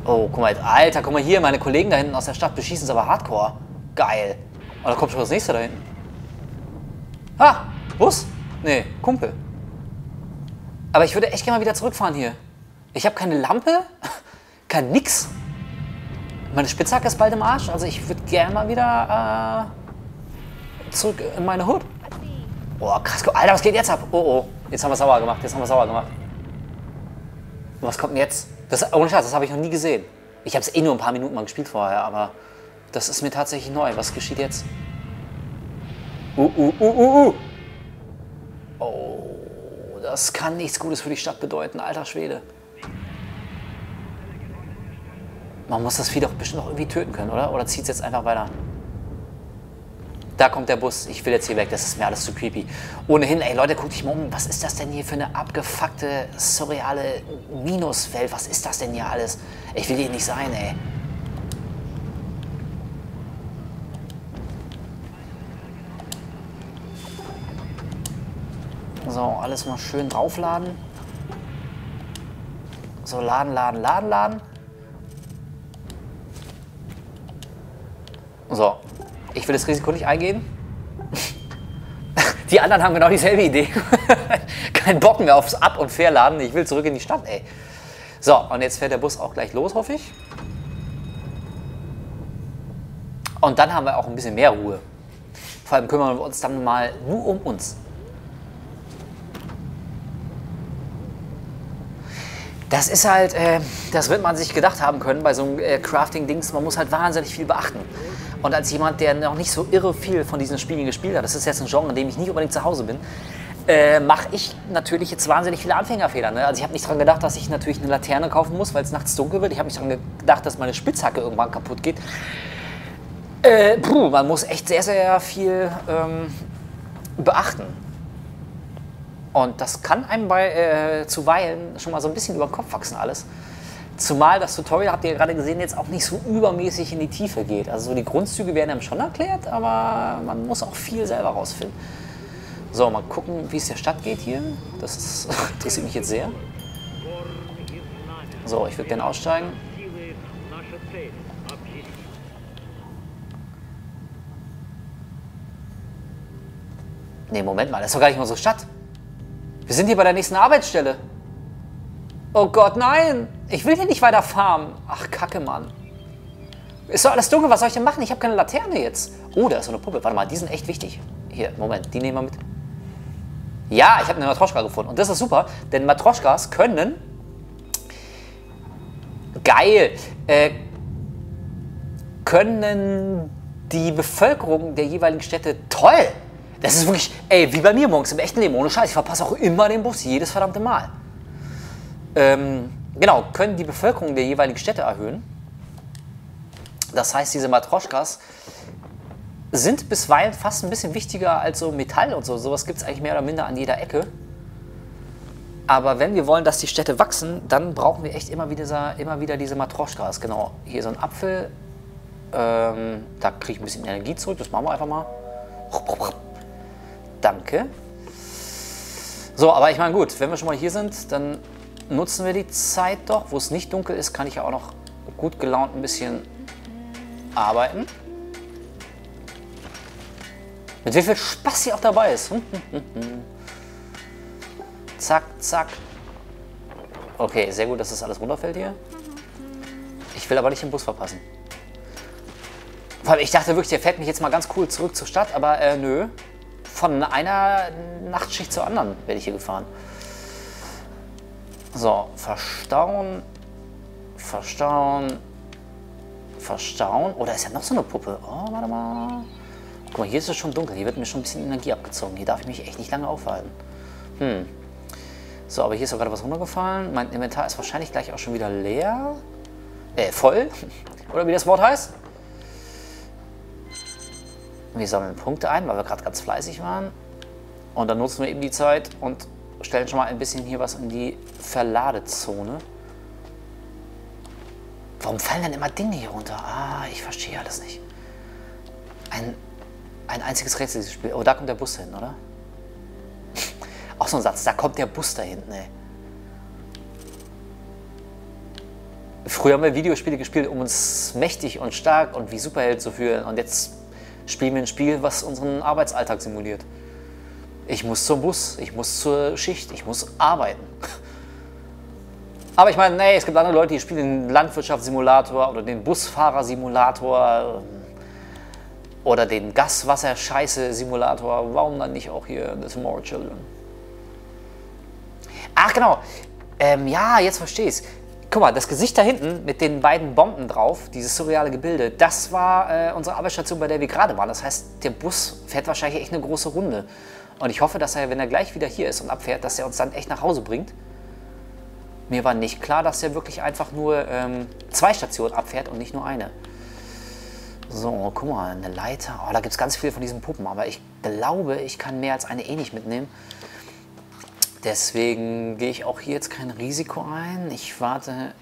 Oh, guck mal, Alter, guck mal hier, meine Kollegen da hinten aus der Stadt beschießen es aber hardcore. Geil. Und da kommt schon das nächste da hinten. Ah, Bus? Nee, Kumpel. Aber ich würde echt gerne mal wieder zurückfahren hier. Ich habe keine Lampe, kein nix. Meine Spitzhacke ist bald im Arsch, also ich würde gerne mal wieder äh, zurück in meine Hut. Oh, krass. Alter, was geht jetzt ab? Oh, oh. Jetzt haben wir sauer gemacht, jetzt haben wir sauer gemacht. Was kommt denn jetzt? Das, ohne Scheiß, das habe ich noch nie gesehen. Ich habe es eh nur ein paar Minuten mal gespielt vorher, aber das ist mir tatsächlich neu. Was geschieht jetzt? Uh, uh, uh, uh, uh. Oh, das kann nichts Gutes für die Stadt bedeuten, alter Schwede. Man muss das Vieh doch bestimmt noch irgendwie töten können, oder? Oder zieht es jetzt einfach weiter? Da kommt der Bus. Ich will jetzt hier weg. Das ist mir alles zu creepy. Ohnehin, ey Leute, guckt euch mal um. Was ist das denn hier für eine abgefuckte, surreale Minuswelt? Was ist das denn hier alles? Ich will hier nicht sein, ey. So, alles mal schön draufladen. So, laden, laden, laden, laden. So, ich will das Risiko nicht eingehen. Die anderen haben genau dieselbe Idee. Kein Bock mehr aufs Ab- und Verladen. Ich will zurück in die Stadt, ey. So, und jetzt fährt der Bus auch gleich los, hoffe ich. Und dann haben wir auch ein bisschen mehr Ruhe. Vor allem kümmern wir uns dann mal nur um uns. Das ist halt, äh, das wird man sich gedacht haben können bei so einem äh, Crafting-Dings. Man muss halt wahnsinnig viel beachten. Und als jemand, der noch nicht so irre viel von diesen Spielen gespielt hat, das ist jetzt ein Genre, in dem ich nicht unbedingt zu Hause bin, äh, mache ich natürlich jetzt wahnsinnig viele Anfängerfehler. Ne? Also ich habe nicht daran gedacht, dass ich natürlich eine Laterne kaufen muss, weil es nachts dunkel wird. Ich habe nicht daran gedacht, dass meine Spitzhacke irgendwann kaputt geht. Äh, puh, man muss echt sehr, sehr viel ähm, beachten. Und das kann einem bei äh, zuweilen schon mal so ein bisschen über den Kopf wachsen alles. Zumal das Tutorial, habt ihr ja gerade gesehen, jetzt auch nicht so übermäßig in die Tiefe geht. Also so die Grundzüge werden einem schon erklärt, aber man muss auch viel selber rausfinden. So, mal gucken, wie es der Stadt geht hier. Das interessiert mich jetzt sehr. So, ich würde gerne aussteigen. Nee, Moment mal, das ist doch gar nicht unsere Stadt. Wir sind hier bei der nächsten Arbeitsstelle. Oh Gott, nein! Ich will hier nicht weiter farmen. Ach, Kacke, Mann. Ist doch alles dunkel, was soll ich denn machen? Ich habe keine Laterne jetzt. Oh, da ist so eine Puppe. Warte mal, die sind echt wichtig. Hier, Moment, die nehmen wir mit. Ja, ich habe eine Matroschka gefunden. Und das ist super, denn Matroschkas können. Geil! Äh, können die Bevölkerung der jeweiligen Städte toll. Das ist wirklich, ey, wie bei mir morgens im echten Leben, ohne Scheiß. Ich verpasse auch immer den Bus, jedes verdammte Mal. Ähm, genau, können die Bevölkerung der jeweiligen Städte erhöhen. Das heißt, diese Matroschkas sind bisweilen fast ein bisschen wichtiger als so Metall und so. Sowas gibt es eigentlich mehr oder minder an jeder Ecke. Aber wenn wir wollen, dass die Städte wachsen, dann brauchen wir echt immer wieder, dieser, immer wieder diese Matroschkas. Genau, hier so ein Apfel. Ähm, da kriege ich ein bisschen Energie zurück. Das machen wir einfach mal. Danke. So, aber ich meine, gut, wenn wir schon mal hier sind, dann nutzen wir die Zeit doch. Wo es nicht dunkel ist, kann ich ja auch noch gut gelaunt ein bisschen arbeiten. Mit wie viel Spaß hier auch dabei ist. Hm, hm, hm, zack, zack. Okay, sehr gut, dass das alles runterfällt hier. Ich will aber nicht den Bus verpassen. Weil ich dachte wirklich, der fährt mich jetzt mal ganz cool zurück zur Stadt, aber äh, nö. Von einer Nachtschicht zur anderen werde ich hier gefahren. So, verstauen, verstauen, verstauen. Oh, da ist ja noch so eine Puppe. Oh, warte mal. Guck mal, hier ist es schon dunkel. Hier wird mir schon ein bisschen Energie abgezogen. Hier darf ich mich echt nicht lange aufhalten. Hm. So, aber hier ist auch gerade was runtergefallen. Mein Inventar ist wahrscheinlich gleich auch schon wieder leer. Äh, voll. Oder wie das Wort heißt. Wir sammeln Punkte ein, weil wir gerade ganz fleißig waren. Und dann nutzen wir eben die Zeit und stellen schon mal ein bisschen hier was in die Verladezone. Warum fallen denn immer Dinge hier runter? Ah, ich verstehe alles nicht. Ein, ein einziges Rätsel, dieses Spiel. Oh, da kommt der Bus hin, oder? Auch so ein Satz, da kommt der Bus da hinten, ey. Früher haben wir Videospiele gespielt, um uns mächtig und stark und wie Superheld zu fühlen. Und jetzt spielen wir ein Spiel, was unseren Arbeitsalltag simuliert. Ich muss zum Bus, ich muss zur Schicht, ich muss arbeiten. Aber ich meine, nee, es gibt andere Leute, die spielen den Landwirtschaftssimulator oder den Busfahrersimulator ähm, oder den Gaswasser-Scheiße-Simulator. Warum dann nicht auch hier The Small Children? Ach genau, ähm, ja, jetzt verstehe ich Guck mal, das Gesicht da hinten mit den beiden Bomben drauf, dieses surreale Gebilde, das war äh, unsere Arbeitsstation, bei der wir gerade waren. Das heißt, der Bus fährt wahrscheinlich echt eine große Runde. Und ich hoffe, dass er, wenn er gleich wieder hier ist und abfährt, dass er uns dann echt nach Hause bringt. Mir war nicht klar, dass er wirklich einfach nur ähm, zwei Stationen abfährt und nicht nur eine. So, guck mal, eine Leiter. Oh, da gibt es ganz viele von diesen Puppen, aber ich glaube, ich kann mehr als eine eh nicht mitnehmen. Deswegen gehe ich auch hier jetzt kein Risiko ein. Ich warte,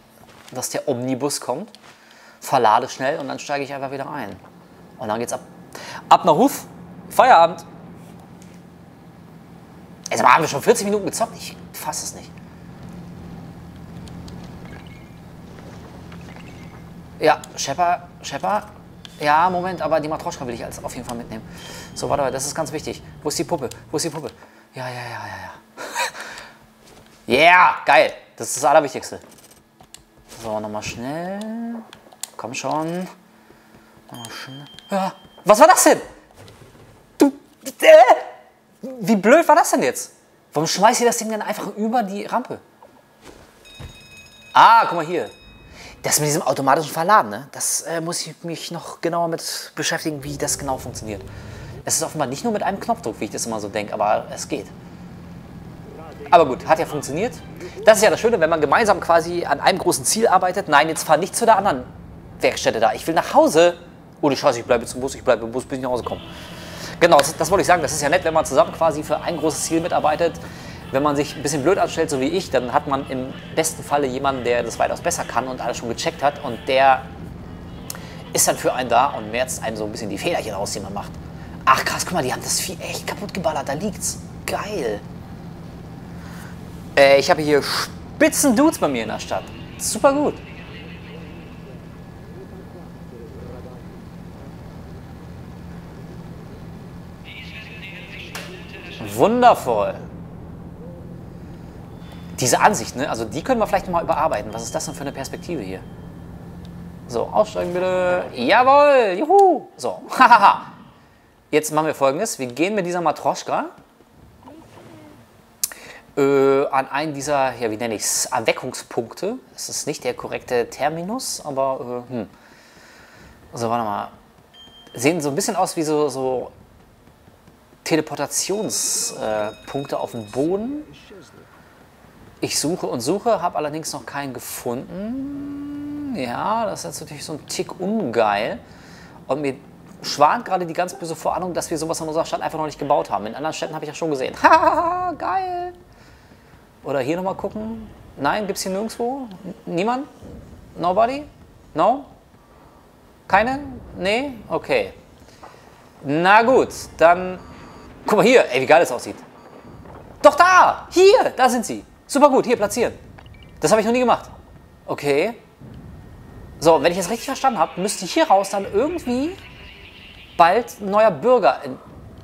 dass der Omnibus kommt, verlade schnell und dann steige ich einfach wieder ein. Und dann geht's ab, ab nach Huf, Feierabend. Jetzt haben wir schon 40 Minuten gezockt. Ich fasse es nicht. Ja, Shepard, Shepard, Ja, Moment, aber die Matroschka will ich als auf jeden Fall mitnehmen. So, warte mal, das ist ganz wichtig. Wo ist die Puppe? Wo ist die Puppe? Ja, ja, ja, ja, ja. yeah, geil. Das ist das Allerwichtigste. So, nochmal schnell. Komm schon. Nochmal schnell. Ja, was war das denn? Du, äh? Wie blöd war das denn jetzt? Warum schmeißt ihr das Ding denn einfach über die Rampe? Ah, guck mal hier. Das mit diesem automatischen Verladen, ne? das äh, muss ich mich noch genauer mit beschäftigen, wie das genau funktioniert. Es ist offenbar nicht nur mit einem Knopfdruck, wie ich das immer so denke, aber es geht. Aber gut, hat ja funktioniert. Das ist ja das Schöne, wenn man gemeinsam quasi an einem großen Ziel arbeitet. Nein, jetzt fahr nicht zu der anderen Werkstätte da. Ich will nach Hause. Oh, die Scheiße, ich bleibe zum Bus, ich bleibe im Bus, bis ich nach Hause komme. Genau, das, das wollte ich sagen. Das ist ja nett, wenn man zusammen quasi für ein großes Ziel mitarbeitet. Wenn man sich ein bisschen blöd anstellt, so wie ich, dann hat man im besten Falle jemanden, der das weitaus besser kann und alles schon gecheckt hat. Und der ist dann für einen da und merzt einem so ein bisschen die Fehlerchen aus, die man macht. Ach krass, guck mal, die haben das Vieh echt kaputt geballert. Da liegt's. Geil. Äh, ich habe hier spitzen Dudes bei mir in der Stadt. Super gut. Wundervoll. Diese Ansicht, ne? also die können wir vielleicht mal überarbeiten. Was ist das denn für eine Perspektive hier? So, aussteigen bitte. Jawohl, juhu. So, hahaha. Jetzt machen wir folgendes. Wir gehen mit dieser Matroschka äh, an einen dieser, ja, wie nenne ich es, Erweckungspunkte. Das ist nicht der korrekte Terminus, aber, äh, hm. So, warte mal. Sehen so ein bisschen aus wie so, so Teleportationspunkte äh, auf dem Boden. Ich suche und suche, habe allerdings noch keinen gefunden. Ja, das ist jetzt natürlich so ein Tick ungeil. Und mir schwant gerade die ganz böse Vorahnung, dass wir sowas in unserer Stadt einfach noch nicht gebaut haben. In anderen Städten habe ich ja schon gesehen. Haha, geil. Oder hier nochmal gucken. Nein, gibt es hier nirgendwo? Niemand? Nobody? No? Keine? Nee? Okay. Na gut, dann Guck mal hier, ey, wie geil das aussieht. Doch da! Hier! Da sind sie. Super gut, hier platzieren. Das habe ich noch nie gemacht. Okay. So, wenn ich das richtig verstanden habe, müsste hier raus dann irgendwie bald ein neuer Bürger.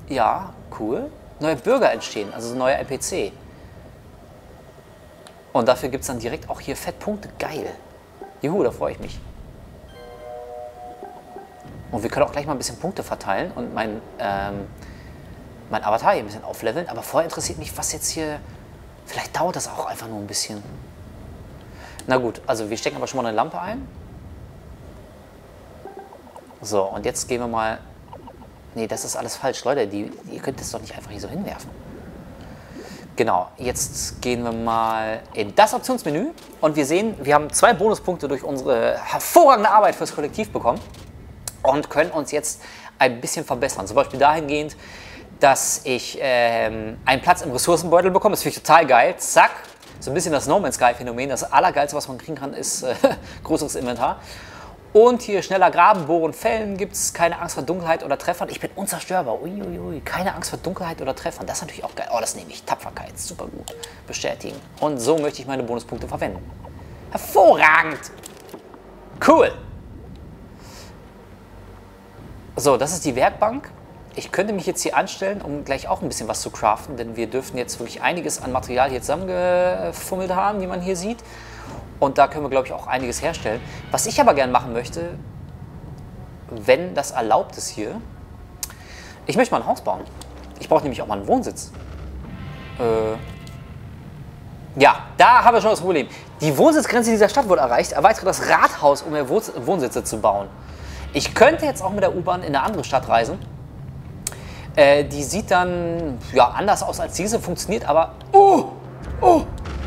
ja, cool. Neuer Bürger entstehen, also ein neuer NPC. Und dafür gibt es dann direkt auch hier Fettpunkte. Geil. Juhu, da freue ich mich. Und wir können auch gleich mal ein bisschen Punkte verteilen und mein ähm, mein Avatar hier ein bisschen aufleveln. Aber vorher interessiert mich, was jetzt hier. Vielleicht dauert das auch einfach nur ein bisschen. Na gut, also wir stecken aber schon mal eine Lampe ein. So, und jetzt gehen wir mal. Nee, das ist alles falsch. Leute, die, ihr könnt das doch nicht einfach hier so hinwerfen. Genau, jetzt gehen wir mal in das Optionsmenü und wir sehen, wir haben zwei Bonuspunkte durch unsere hervorragende Arbeit fürs Kollektiv bekommen und können uns jetzt ein bisschen verbessern. Zum Beispiel dahingehend, dass ich ähm, einen Platz im Ressourcenbeutel bekomme. Das finde ich total geil. Zack. So ein bisschen das No Man's Sky Phänomen. Das Allergeilste, was man kriegen kann, ist äh, größeres Inventar. Und hier schneller graben, bohren, fällen, gibt es keine Angst vor Dunkelheit oder Treffern. Ich bin unzerstörbar. Uiuiui, ui, keine Angst vor Dunkelheit oder Treffern. Das ist natürlich auch geil. Oh, das nehme ich. Tapferkeit, super gut. Bestätigen. Und so möchte ich meine Bonuspunkte verwenden. Hervorragend. Cool. So, das ist die Werkbank. Ich könnte mich jetzt hier anstellen, um gleich auch ein bisschen was zu craften, denn wir dürften jetzt wirklich einiges an Material hier zusammengefummelt haben, wie man hier sieht. Und da können wir, glaube ich, auch einiges herstellen. Was ich aber gerne machen möchte, wenn das erlaubt ist hier, ich möchte mal ein Haus bauen. Ich brauche nämlich auch mal einen Wohnsitz. Äh, ja, da haben wir schon das Problem. Die Wohnsitzgrenze dieser Stadt wurde erreicht. Erweitere das Rathaus, um mehr Wohnsitze zu bauen. Ich könnte jetzt auch mit der U-Bahn in eine andere Stadt reisen äh, die sieht dann ja, anders aus als diese, funktioniert aber. Oh! Oh!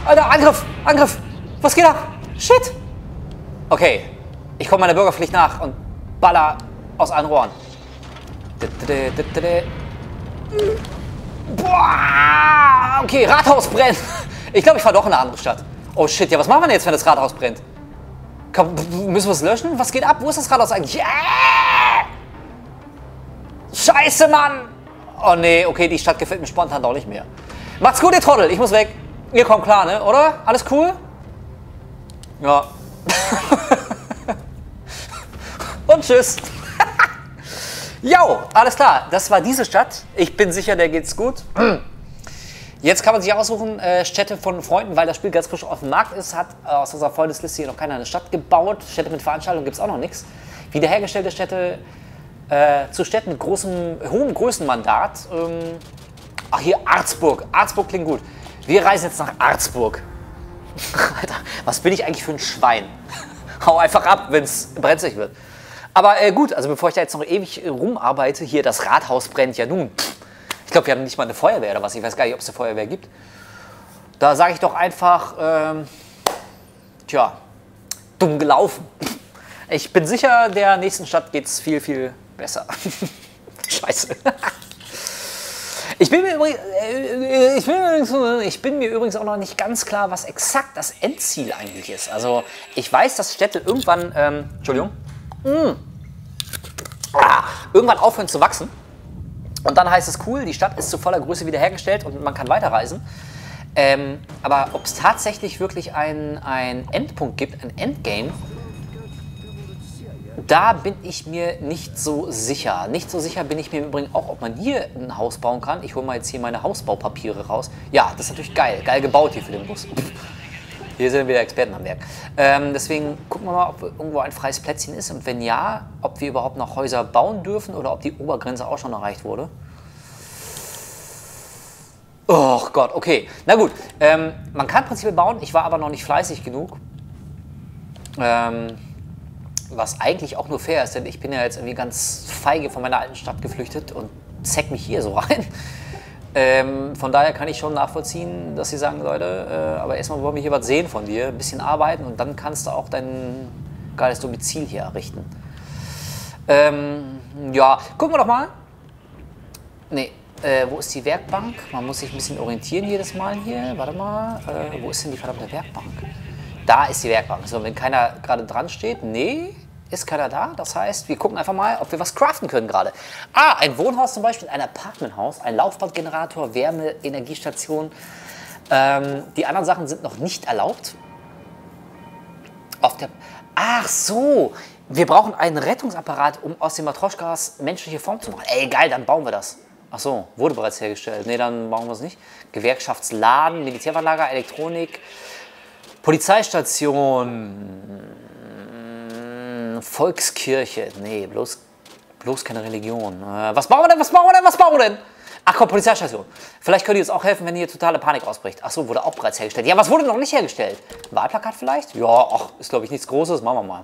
Alter, Angriff! Angriff! Was geht ab? Shit! Okay, ich komme meiner Bürgerpflicht nach und baller aus allen Rohren. Boah! Okay, Rathaus brennt! Ich glaube, ich fahre doch in eine andere Stadt. Oh shit, ja, was machen wir denn jetzt, wenn das Rathaus brennt? Komm, müssen wir es löschen? Was geht ab? Wo ist das Rathaus eigentlich? Yeah! Scheiße, Mann! Oh nee, okay, die Stadt gefällt mir spontan doch nicht mehr. Macht's gut, ihr Trottel, ich muss weg. Ihr kommt klar, ne? Oder? Alles cool? Ja. Und tschüss. Jo, alles klar. Das war diese Stadt. Ich bin sicher, der geht's gut. Jetzt kann man sich aussuchen, äh, Städte von Freunden, weil das Spiel ganz frisch auf dem Markt ist, hat aus unserer Freundesliste hier noch keiner eine Stadt gebaut. Städte mit Veranstaltungen gibt es auch noch nichts. Wiederhergestellte Städte äh, zu Städten mit großem, hohem Größenmandat. Ähm, ach, hier Arzburg. Arzburg klingt gut. Wir reisen jetzt nach Arzburg. Alter, was bin ich eigentlich für ein Schwein? Hau einfach ab, wenn es brenzlig wird. Aber äh, gut, also bevor ich da jetzt noch ewig äh, rumarbeite, hier das Rathaus brennt ja nun. Ich glaube, wir haben nicht mal eine Feuerwehr oder was. Ich weiß gar nicht, ob es eine Feuerwehr gibt. Da sage ich doch einfach, ähm, tja, dumm gelaufen. Ich bin sicher, der nächsten Stadt geht es viel, viel besser. Scheiße. Ich bin, mir übrigens, äh, ich, bin mir übrigens, ich bin mir übrigens auch noch nicht ganz klar, was exakt das Endziel eigentlich ist. Also ich weiß, dass Städte irgendwann, ähm, Entschuldigung, mm, ah, irgendwann aufhören zu wachsen. Und dann heißt es cool, die Stadt ist zu voller Größe wiederhergestellt und man kann weiterreisen. Ähm, aber ob es tatsächlich wirklich einen Endpunkt gibt, ein Endgame, da bin ich mir nicht so sicher. Nicht so sicher bin ich mir im Übrigen auch, ob man hier ein Haus bauen kann. Ich hole mal jetzt hier meine Hausbaupapiere raus. Ja, das ist natürlich geil. Geil gebaut hier für den Bus. Hier sind wieder Experten am Werk. Ähm, deswegen gucken wir mal, ob irgendwo ein freies Plätzchen ist und wenn ja, ob wir überhaupt noch Häuser bauen dürfen oder ob die Obergrenze auch schon erreicht wurde. Oh Gott, okay. Na gut, ähm, man kann prinzipiell bauen, ich war aber noch nicht fleißig genug. Ähm, was eigentlich auch nur fair ist, denn ich bin ja jetzt irgendwie ganz feige von meiner alten Stadt geflüchtet und zeck mich hier so rein. Ähm, von daher kann ich schon nachvollziehen, dass sie sagen, Leute, äh, aber erstmal wollen wir hier was sehen von dir, ein bisschen arbeiten und dann kannst du auch dein geiles Domizil hier errichten. Ähm, ja, gucken wir doch mal. Nee, äh, wo ist die Werkbank? Man muss sich ein bisschen orientieren jedes Mal hier. Warte mal, äh, wo ist denn die verdammte Werkbank? Da ist die Werkbank. So, wenn keiner gerade dran steht, nee, ist keiner da. Das heißt, wir gucken einfach mal, ob wir was craften können gerade. Ah, ein Wohnhaus zum Beispiel, ein Apartmenthaus, ein Laufbandgenerator, Wärme, Energiestation. Ähm, die anderen Sachen sind noch nicht erlaubt. Auf der Ach so, wir brauchen einen Rettungsapparat, um aus den Matroschkas menschliche Form zu machen. Ey, geil, dann bauen wir das. Ach so, wurde bereits hergestellt. Nee, dann bauen wir es nicht. Gewerkschaftsladen, Militärverlager, Elektronik, Polizeistation, Volkskirche. Nee, bloß, bloß keine Religion. Äh, was bauen wir denn? Was bauen wir denn? Was bauen wir denn? Ach komm, Polizeistation. Vielleicht könnt ihr uns auch helfen, wenn hier totale Panik ausbricht. Ach so, wurde auch bereits hergestellt. Ja, was wurde noch nicht hergestellt? Wahlplakat vielleicht? Ja, ach, ist glaube ich nichts Großes. Machen wir mal.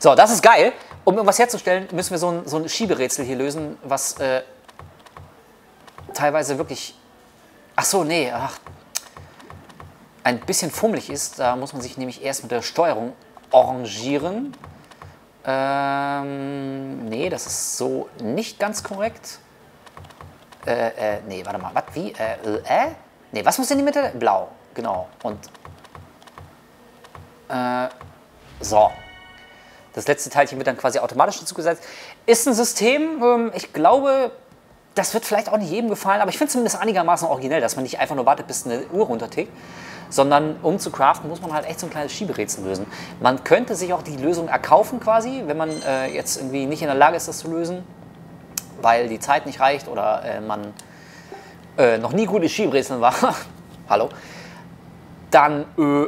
So, das ist geil. Um irgendwas herzustellen, müssen wir so ein, so ein Schieberätsel hier lösen, was äh, teilweise wirklich. Ach so, nee, ach. Ein bisschen fummelig ist. Da muss man sich nämlich erst mit der Steuerung arrangieren. Ähm, nee, das ist so nicht ganz korrekt. Äh, äh, nee, warte mal, was, wie, äh, äh? Nee, was muss in die Mitte? Blau, genau. Und, äh, so. Das letzte Teilchen wird dann quasi automatisch dazu gesetzt. Ist ein System, ähm, ich glaube, das wird vielleicht auch nicht jedem gefallen, aber ich finde es zumindest einigermaßen originell, dass man nicht einfach nur wartet, bis eine Uhr runtertickt, sondern um zu craften, muss man halt echt so ein kleines Schieberätsel lösen. Man könnte sich auch die Lösung erkaufen quasi, wenn man äh, jetzt irgendwie nicht in der Lage ist, das zu lösen, weil die Zeit nicht reicht oder äh, man äh, noch nie gut in Schieberätseln war. Hallo. Dann äh,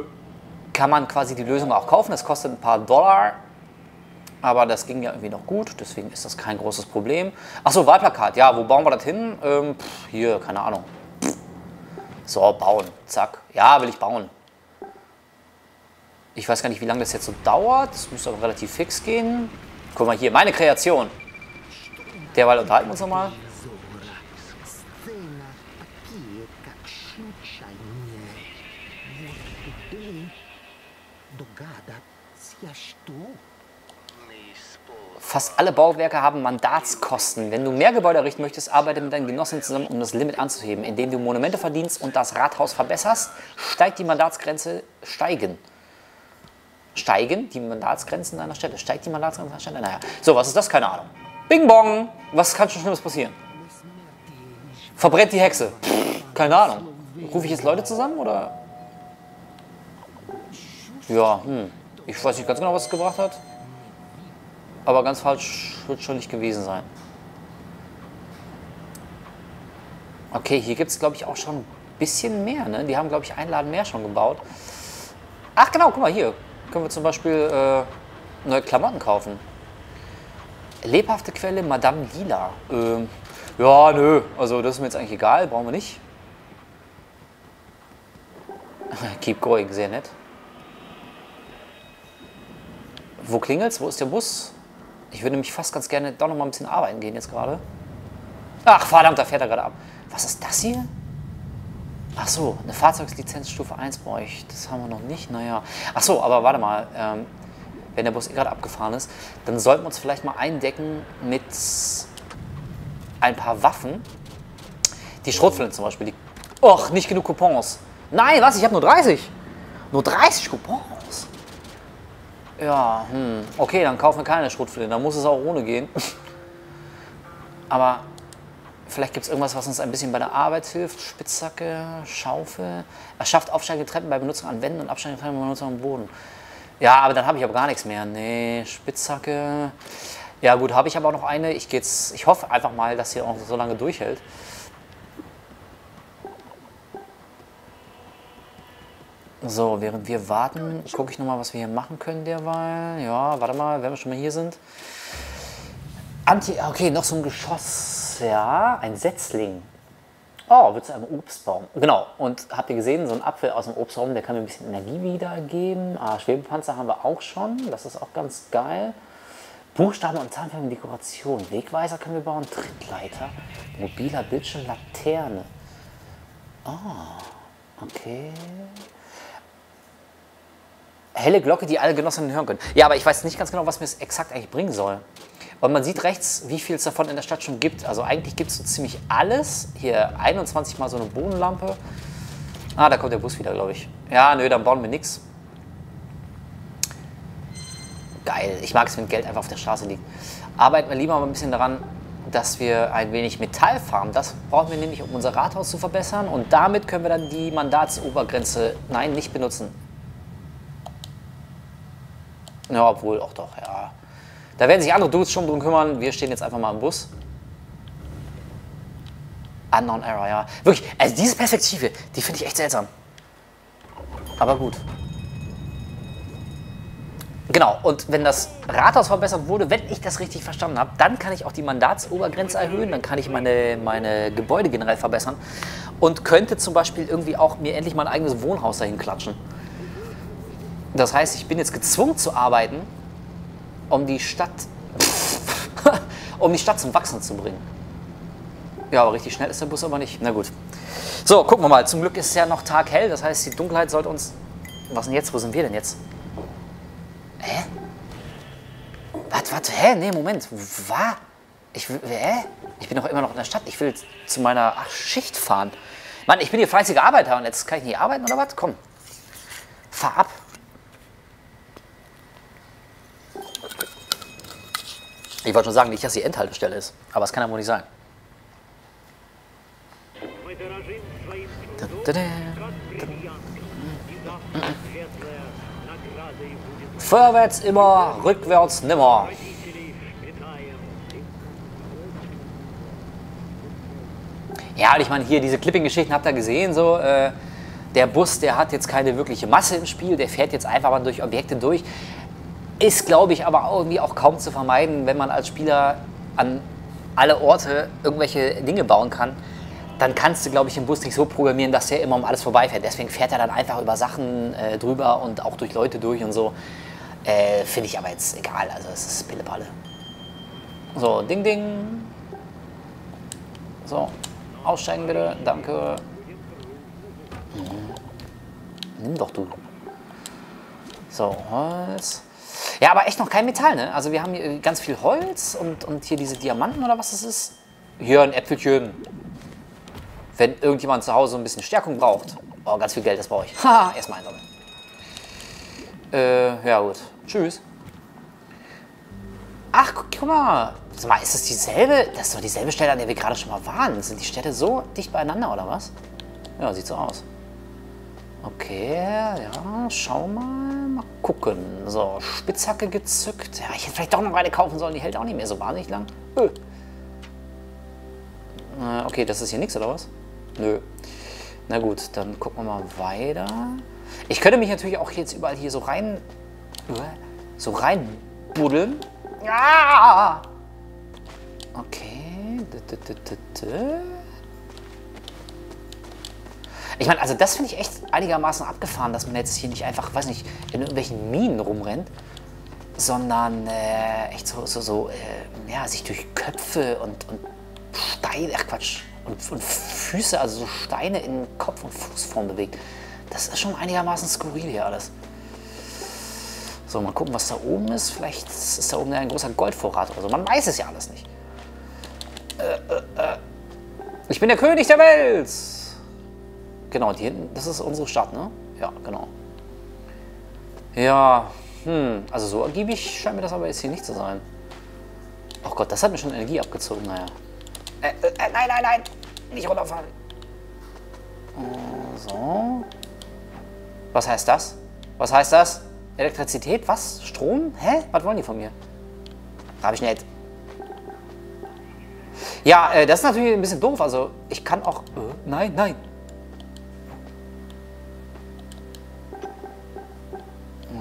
kann man quasi die Lösung auch kaufen. Das kostet ein paar Dollar. Aber das ging ja irgendwie noch gut, deswegen ist das kein großes Problem. Achso, Wahlplakat. Ja, wo bauen wir das hin? Ähm, pff, hier, keine Ahnung. So, bauen. Zack. Ja, will ich bauen. Ich weiß gar nicht, wie lange das jetzt so dauert. Das müsste aber relativ fix gehen. Guck mal hier, meine Kreation. Derweil unterhalten wir uns nochmal. Сцена такие, как случайные. Может быть, догадаться, что? Fast alle Bauwerke haben Mandatskosten. Wenn du mehr Gebäude errichten möchtest, arbeite mit deinen Genossen zusammen, um das Limit anzuheben. Indem du Monumente verdienst und das Rathaus verbesserst, steigt die Mandatsgrenze steigen. Steigen die Mandatsgrenzen deiner Städte? Steigt die Mandatsgrenze deiner Städte? Naja. So, was ist das? Keine Ahnung. Bing bong! Was kann schon Schlimmes passieren? Verbrennt die Hexe. Pff, keine Ahnung. Rufe ich jetzt Leute zusammen oder? Ja, hm. Ich weiß nicht ganz genau, was es gebracht hat. Aber ganz falsch wird schon nicht gewesen sein. Okay, hier gibt es, glaube ich, auch schon ein bisschen mehr. Ne? Die haben, glaube ich, einen Laden mehr schon gebaut. Ach genau, guck mal hier. Können wir zum Beispiel äh, neue Klamotten kaufen. Lebhafte Quelle Madame Lila. Ähm, ja, nö. Also das ist mir jetzt eigentlich egal. Brauchen wir nicht. Keep going, sehr nett. Wo klingelt's? Wo ist der Bus? Ich würde mich fast ganz gerne doch noch mal ein bisschen arbeiten gehen jetzt gerade. Ach, verdammt, da fährt er gerade ab. Was ist das hier? Ach so, eine Fahrzeugslizenz Stufe 1 brauche ich. Das haben wir noch nicht. Naja. Ach so, aber warte mal. Ähm, wenn der Bus eh gerade abgefahren ist, dann sollten wir uns vielleicht mal eindecken mit ein paar Waffen. Die Schrotflinte zum Beispiel. Och, nicht genug Coupons. Nein, was? Ich habe nur 30. Nur 30 Coupons. Ja, hm. Okay, dann kaufen wir keine Schrotflinte. Dann muss es auch ohne gehen. Aber vielleicht gibt es irgendwas, was uns ein bisschen bei der Arbeit hilft. Spitzhacke, Schaufel. Erschafft aufsteigende Treppen bei Benutzung an Wänden und absteigende Treppen bei Benutzung am Boden. Ja, aber dann habe ich aber gar nichts mehr. Nee, Spitzhacke. Ja gut, habe ich aber auch noch eine. Ich, geht's, ich hoffe einfach mal, dass sie auch so lange durchhält. So, während wir warten, gucke ich nochmal, was wir hier machen können derweil. Ja, warte mal, wenn wir schon mal hier sind. Anti, okay, noch so ein Geschoss, ja, ein Setzling. Oh, wird zu einem Obstbaum. Genau, und habt ihr gesehen, so ein Apfel aus dem Obstbaum, der kann mir ein bisschen Energie wiedergeben. Ah, Schwebepanzer haben wir auch schon, das ist auch ganz geil. Buchstaben und Zahnfilm Dekoration. Wegweiser können wir bauen, Trittleiter, mobiler Bildschirm, Laterne. Ah, okay helle Glocke, die alle Genossinnen hören können. Ja, aber ich weiß nicht ganz genau, was mir das exakt eigentlich bringen soll. Und man sieht rechts, wie viel es davon in der Stadt schon gibt. Also eigentlich gibt es so ziemlich alles. Hier 21 mal so eine Bodenlampe. Ah, da kommt der Bus wieder, glaube ich. Ja, nö, dann bauen wir nichts. Geil. Ich mag es, wenn Geld einfach auf der Straße liegt. Arbeiten wir lieber mal ein bisschen daran, dass wir ein wenig Metall farmen. Das brauchen wir nämlich, um unser Rathaus zu verbessern. Und damit können wir dann die Mandatsobergrenze, nein, nicht benutzen. Ja, obwohl, auch doch, ja. Da werden sich andere Dudes schon drum kümmern. Wir stehen jetzt einfach mal im Bus. Unknown Error, ja. Wirklich, also diese Perspektive, die finde ich echt seltsam. Aber gut. Genau, und wenn das Rathaus verbessert wurde, wenn ich das richtig verstanden habe, dann kann ich auch die Mandatsobergrenze erhöhen, dann kann ich meine, meine Gebäude generell verbessern und könnte zum Beispiel irgendwie auch mir endlich mein eigenes Wohnhaus dahin klatschen. Das heißt, ich bin jetzt gezwungen zu arbeiten, um die Stadt, um die Stadt zum Wachsen zu bringen. Ja, aber richtig schnell ist der Bus aber nicht. Na gut. So, gucken wir mal. Zum Glück ist es ja noch taghell. Das heißt, die Dunkelheit sollte uns. Was denn jetzt? Wo sind wir denn jetzt? Hä? Was, was? Hä? Nee, Moment. Was? Ich, hä? Ich bin doch immer noch in der Stadt. Ich will zu meiner ach, Schicht fahren. Mann, ich bin hier fleißiger Arbeiter und jetzt kann ich nicht arbeiten oder was? Komm. Fahr ab. Ich wollte schon sagen, nicht, dass die Endhaltestelle ist, aber es kann ja wohl nicht sein. Vorwärts immer, rückwärts nimmer. Ja, ich meine, hier diese Clipping-Geschichten habt ihr gesehen, so. Äh, der Bus, der hat jetzt keine wirkliche Masse im Spiel, der fährt jetzt einfach mal durch Objekte durch. Ist, glaube ich, aber irgendwie auch kaum zu vermeiden, wenn man als Spieler an alle Orte irgendwelche Dinge bauen kann. Dann kannst du, glaube ich, den Bus nicht so programmieren, dass er immer um alles vorbeifährt. Deswegen fährt er dann einfach über Sachen äh, drüber und auch durch Leute durch und so. Äh, Finde ich aber jetzt egal. Also, es ist Pillepalle. So, Ding, Ding. So, aussteigen bitte. Danke. Mhm. Nimm doch du. So, Holz. Ja, aber echt noch kein Metall, ne? Also wir haben hier ganz viel Holz und, und hier diese Diamanten oder was das ist. Hier ein Äpfelchen. Wenn irgendjemand zu Hause ein bisschen Stärkung braucht. Oh, ganz viel Geld, das brauche ich. Haha, erstmal einsammeln. Äh, ja gut. Tschüss. Ach, guck, guck mal. Sag mal, ist das dieselbe? Das ist doch dieselbe Stelle, an der wir gerade schon mal waren. Sind die Städte so dicht beieinander oder was? Ja, sieht so aus. Okay, ja, schau mal. Gucken. So, Spitzhacke gezückt. Ja, ich hätte vielleicht doch noch eine kaufen sollen. Die hält auch nicht mehr so wahnsinnig lang. Öh. Äh, Okay, das ist hier nichts, oder was? Nö. Na gut, dann gucken wir mal weiter. Ich könnte mich natürlich auch jetzt überall hier so rein... äh, So! Okay. D- d- d- d- Ich meine, also das finde ich echt einigermaßen abgefahren, dass man jetzt hier nicht einfach, weiß nicht, in irgendwelchen Minen rumrennt, sondern äh, echt so, so, so äh, ja, sich durch Köpfe und, und Steine, ach Quatsch, und, und Füße, also so Steine in Kopf- und Fußform bewegt. Das ist schon einigermaßen skurril hier alles. So, mal gucken, was da oben ist. Vielleicht ist da oben ein großer Goldvorrat oder so. Man weiß es ja alles nicht. Äh, äh, äh. Ich bin der König der Welt! Genau, die hinten, das ist unsere Stadt, ne? Ja, genau. Ja, hm, also so ergiebig scheint mir das aber jetzt hier nicht zu sein. Oh Gott, das hat mir schon Energie abgezogen, naja. Äh, äh, äh, nein, nein, nein, nicht runterfallen. Äh, So. Was heißt das? Was heißt das? Elektrizität? Was? Strom? Hä? Was wollen die von mir? Hab ich nicht. Ja, äh, das ist natürlich ein bisschen doof. Also, ich kann auch. Äh, nein, nein.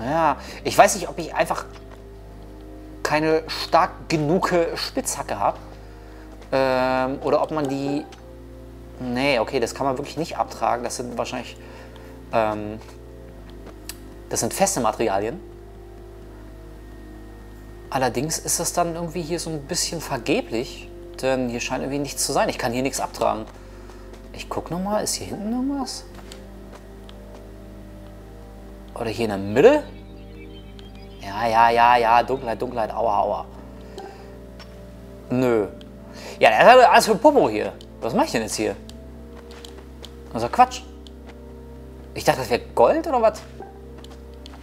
Ja, ich weiß nicht, ob ich einfach keine stark genug Spitzhacke habe. Ähm, oder ob man die. Nee, okay, das kann man wirklich nicht abtragen. Das sind wahrscheinlich. Ähm, das sind feste Materialien. Allerdings ist das dann irgendwie hier so ein bisschen vergeblich, denn hier scheint irgendwie nichts zu sein. Ich kann hier nichts abtragen. Ich guck noch mal, ist hier hinten irgendwas? Oder hier in der Mitte? Ja, ja, ja, ja, Dunkelheit, Dunkelheit, aua, aua. Nö. Ja, ist halt alles für Popo hier. Was mache ich denn jetzt hier? Also Quatsch. Ich dachte, das wäre Gold oder was?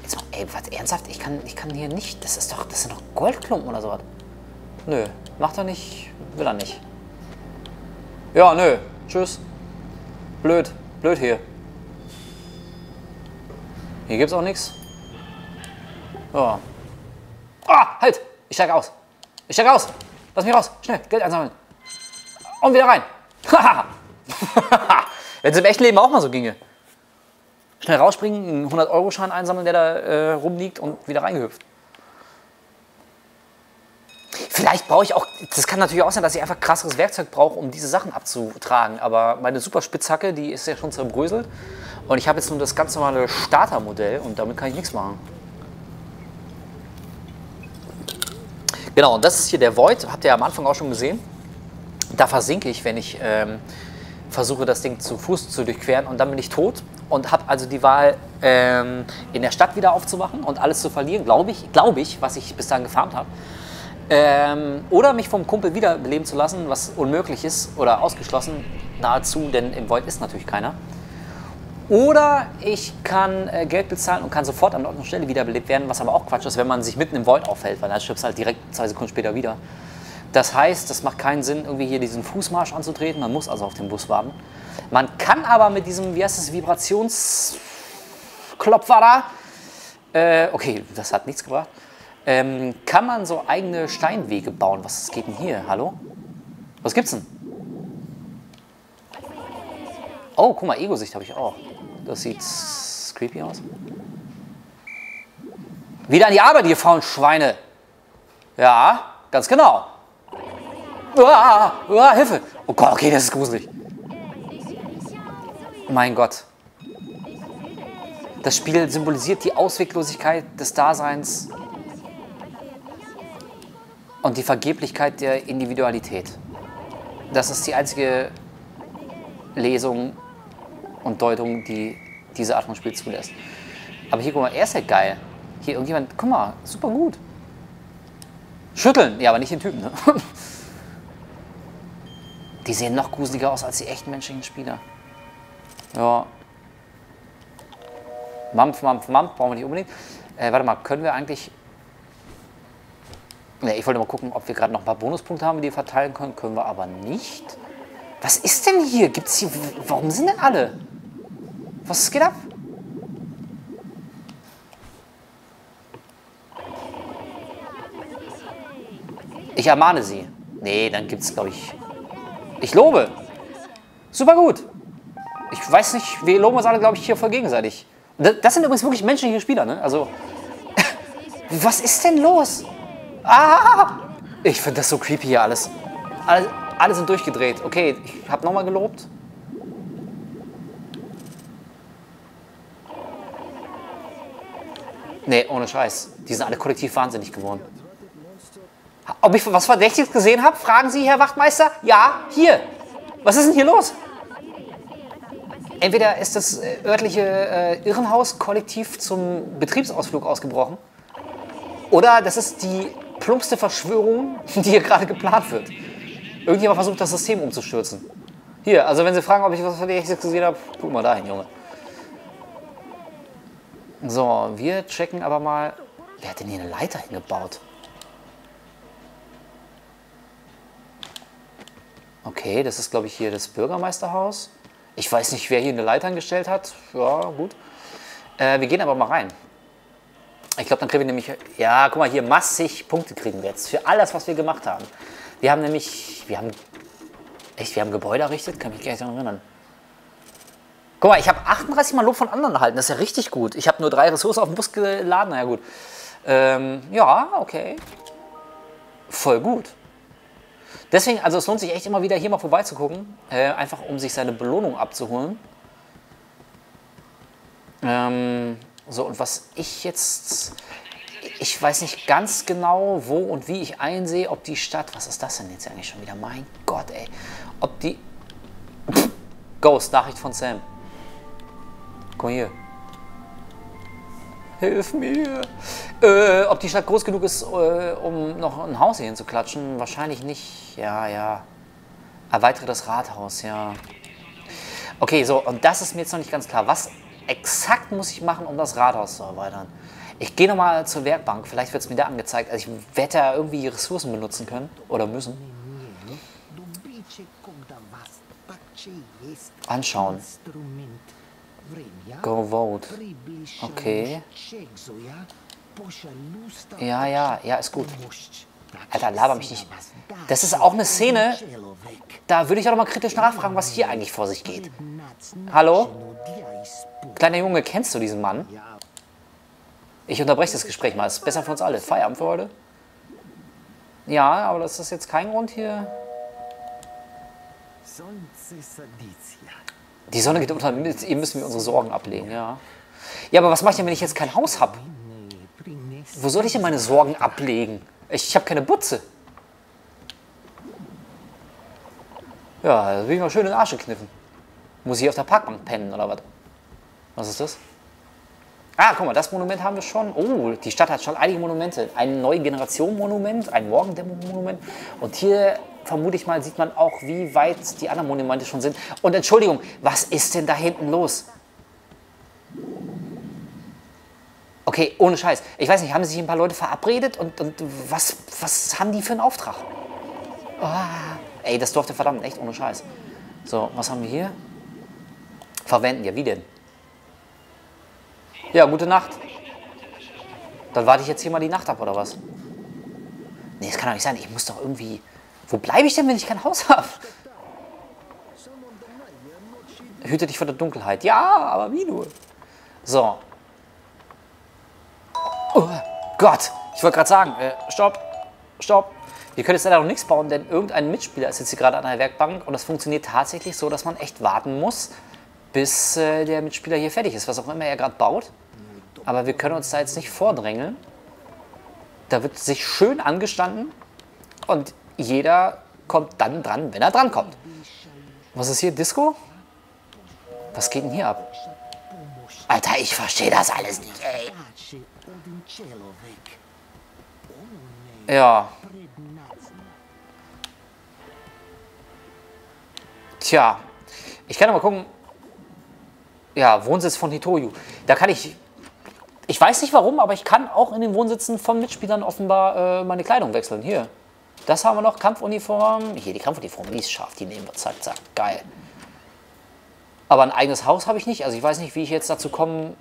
Jetzt mal, ey, was ernsthaft? Ich kann, ich kann hier nicht. Das ist doch, das sind doch Goldklumpen oder sowas. Nö, macht er nicht, will er nicht. Ja, nö. Tschüss. Blöd, blöd hier. Hier gibt's auch nichts. Ja. Ah, halt! Ich steige aus. Ich steige aus. Lass mich raus. Schnell, Geld einsammeln. Und wieder rein. Haha. Wenn es im echten Leben auch mal so ginge. Schnell rausspringen, einen 100-Euro-Schein einsammeln, der da äh, rumliegt und wieder reingehüpft. Vielleicht brauche ich auch, das kann natürlich auch sein, dass ich einfach krasseres Werkzeug brauche, um diese Sachen abzutragen. Aber meine super Spitzhacke, die ist ja schon zerbröselt. Und ich habe jetzt nur das ganz normale Startermodell und damit kann ich nichts machen. Genau, und das ist hier der Void, habt ihr am Anfang auch schon gesehen. Da versinke ich, wenn ich ähm, versuche, das Ding zu Fuß zu durchqueren und dann bin ich tot und habe also die Wahl, ähm, in der Stadt wieder aufzuwachen und alles zu verlieren, glaube ich, glaube ich, was ich bis dahin gefarmt habe. Ähm, oder mich vom Kumpel wiederbeleben zu lassen, was unmöglich ist oder ausgeschlossen nahezu, denn im Void ist natürlich keiner. Oder ich kann äh, Geld bezahlen und kann sofort an Ort und Stelle wiederbelebt werden, was aber auch Quatsch ist, wenn man sich mitten im Void aufhält, weil dann stirbst du halt direkt zwei Sekunden später wieder. Das heißt, das macht keinen Sinn, irgendwie hier diesen Fußmarsch anzutreten. Man muss also auf den Bus warten. Man kann aber mit diesem, wie heißt das, Vibrationsklopfer da, äh, okay, das hat nichts gebracht, ähm, kann man so eigene Steinwege bauen. Was geht denn hier? Hallo? Was gibt's denn? Oh, guck mal, Ego-Sicht habe ich auch. Das sieht creepy aus. Wieder an die Arbeit, ihr faulen Schweine. Ja, ganz genau. Uah, uah, Hilfe. Oh Gott, okay, das ist gruselig. Mein Gott. Das Spiel symbolisiert die Ausweglosigkeit des Daseins und die Vergeblichkeit der Individualität. Das ist die einzige Lesung und Deutung, die diese Art von Spiel zulässt. Aber hier, guck mal, er ist ja geil. Hier irgendjemand, guck mal, super gut. Schütteln, ja, aber nicht den Typen, ne? Die sehen noch gruseliger aus als die echten menschlichen Spieler. Ja. Mampf, Mampf, Mampf, brauchen wir nicht unbedingt. Äh, warte mal, können wir eigentlich. Ne, ich wollte mal gucken, ob wir gerade noch ein paar Bonuspunkte haben, die wir verteilen können. Können wir aber nicht. Was ist denn hier? Gibt's hier. Warum sind denn alle? Was geht ab? Ich ermahne sie. Nee, dann gibt's, glaube ich... Ich lobe. Super gut. Ich weiß nicht, wir loben uns alle, glaube ich, hier voll gegenseitig. Das sind übrigens wirklich menschliche Spieler, ne? Also, was ist denn los? Ah! Ich finde das so creepy hier alles. Alle, alle sind durchgedreht. Okay, ich habe nochmal gelobt. Nee, ohne Scheiß. Die sind alle kollektiv wahnsinnig geworden. Ob ich was Verdächtiges gesehen habe? Fragen Sie, Herr Wachtmeister? Ja, hier. Was ist denn hier los? Entweder ist das äh, örtliche äh, Irrenhaus kollektiv zum Betriebsausflug ausgebrochen, oder das ist die plumpste Verschwörung, die hier gerade geplant wird. Irgendjemand versucht, das System umzustürzen. Hier, also wenn Sie fragen, ob ich was Verdächtiges gesehen habe, guck mal dahin, Junge. So, wir checken aber mal. Wer hat denn hier eine Leiter hingebaut? Okay, das ist, glaube ich, hier das Bürgermeisterhaus. Ich weiß nicht, wer hier eine Leiter hingestellt hat. Ja, gut. Äh, wir gehen aber mal rein. Ich glaube, dann kriegen wir nämlich, ja, guck mal, hier massig Punkte kriegen wir jetzt für alles, was wir gemacht haben. Wir haben nämlich, wir haben, echt, wir haben Gebäude errichtet, kann mich gar nicht daran erinnern. Guck mal, ich habe 38 Mal Lob von anderen erhalten, das ist ja richtig gut. Ich habe nur drei Ressourcen auf den Bus geladen, naja gut. Ähm, ja, okay. Voll gut. Deswegen, also es lohnt sich echt immer wieder hier mal vorbeizugucken, äh, einfach um sich seine Belohnung abzuholen. Ähm, so, und was ich jetzt, ich weiß nicht ganz genau, wo und wie ich einsehe, ob die Stadt, was ist das denn jetzt eigentlich schon wieder? Mein Gott, ey. Ob die, Ghost, Nachricht von Sam. Komm hier. Hilf mir. Äh, ob die Stadt groß genug ist, äh, um noch ein Haus hier hinzuklatschen? Wahrscheinlich nicht. Ja, ja. Erweitere das Rathaus, ja. Okay, so, und das ist mir jetzt noch nicht ganz klar. Was exakt muss ich machen, um das Rathaus zu erweitern? Ich gehe nochmal zur Werkbank. Vielleicht wird es mir da angezeigt. Also ich werde da irgendwie Ressourcen benutzen können. Oder müssen. Anschauen. Go vote. Okay. Ja, ja, ja, ist gut. Alter, laber mich nicht. Das ist auch eine Szene, da würde ich auch noch mal kritisch nachfragen, was hier eigentlich vor sich geht. Hallo? Kleiner Junge, kennst du diesen Mann? Ich unterbreche das Gespräch mal, ist besser für uns alle. Feierabend für heute? Ja, aber das ist jetzt kein Grund hier. Die Sonne geht unter, ihr müssen wir unsere Sorgen ablegen, ja. Ja, aber was mache ich denn, wenn ich jetzt kein Haus habe? Wo soll ich denn meine Sorgen ablegen? Ich, ich habe keine Butze. Ja, da bin ich mal schön in den Arsch gekniffen. Muss ich auf der Parkbank pennen oder was? Was ist das? Ah, guck mal, das Monument haben wir schon. Oh, die Stadt hat schon einige Monumente. Ein Neue Generation Monument, ein Morgendämmerung Monument. Und hier vermute ich mal, sieht man auch, wie weit die anderen Monumente schon sind. Und Entschuldigung, was ist denn da hinten los? Okay, ohne Scheiß. Ich weiß nicht, haben sich ein paar Leute verabredet und, und was, was haben die für einen Auftrag? Ah, ey, das durfte verdammt, echt ohne Scheiß. So, was haben wir hier? Verwenden, ja, wie denn? Ja, gute Nacht. Dann warte ich jetzt hier mal die Nacht ab, oder was? Nee, das kann doch nicht sein. Ich muss doch irgendwie. Wo bleibe ich denn, wenn ich kein Haus habe? Hüte dich vor der Dunkelheit. Ja, aber wie nur? So. Oh Gott, ich wollte gerade sagen, äh, stopp, stopp. Wir können jetzt leider noch nichts bauen, denn irgendein Mitspieler ist jetzt hier gerade an der Werkbank und das funktioniert tatsächlich so, dass man echt warten muss, bis äh, der Mitspieler hier fertig ist, was auch immer er gerade baut. Aber wir können uns da jetzt nicht vordrängeln. Da wird sich schön angestanden und jeder kommt dann dran, wenn er dran kommt. Was ist hier? Disco? Was geht denn hier ab? Alter, ich verstehe das alles nicht, ey. Ja. Tja. Ich kann mal gucken. Ja, Wohnsitz von Hitoyu. Da kann ich... Ich weiß nicht warum, aber ich kann auch in den Wohnsitzen von Mitspielern offenbar äh, meine Kleidung wechseln. Hier. Das haben wir noch. Kampfuniform. Hier, die Kampfuniform, die ist scharf. Die nehmen wir. Zack, zack. Geil. Aber ein eigenes Haus habe ich nicht. Also ich weiß nicht, wie ich jetzt dazu komme,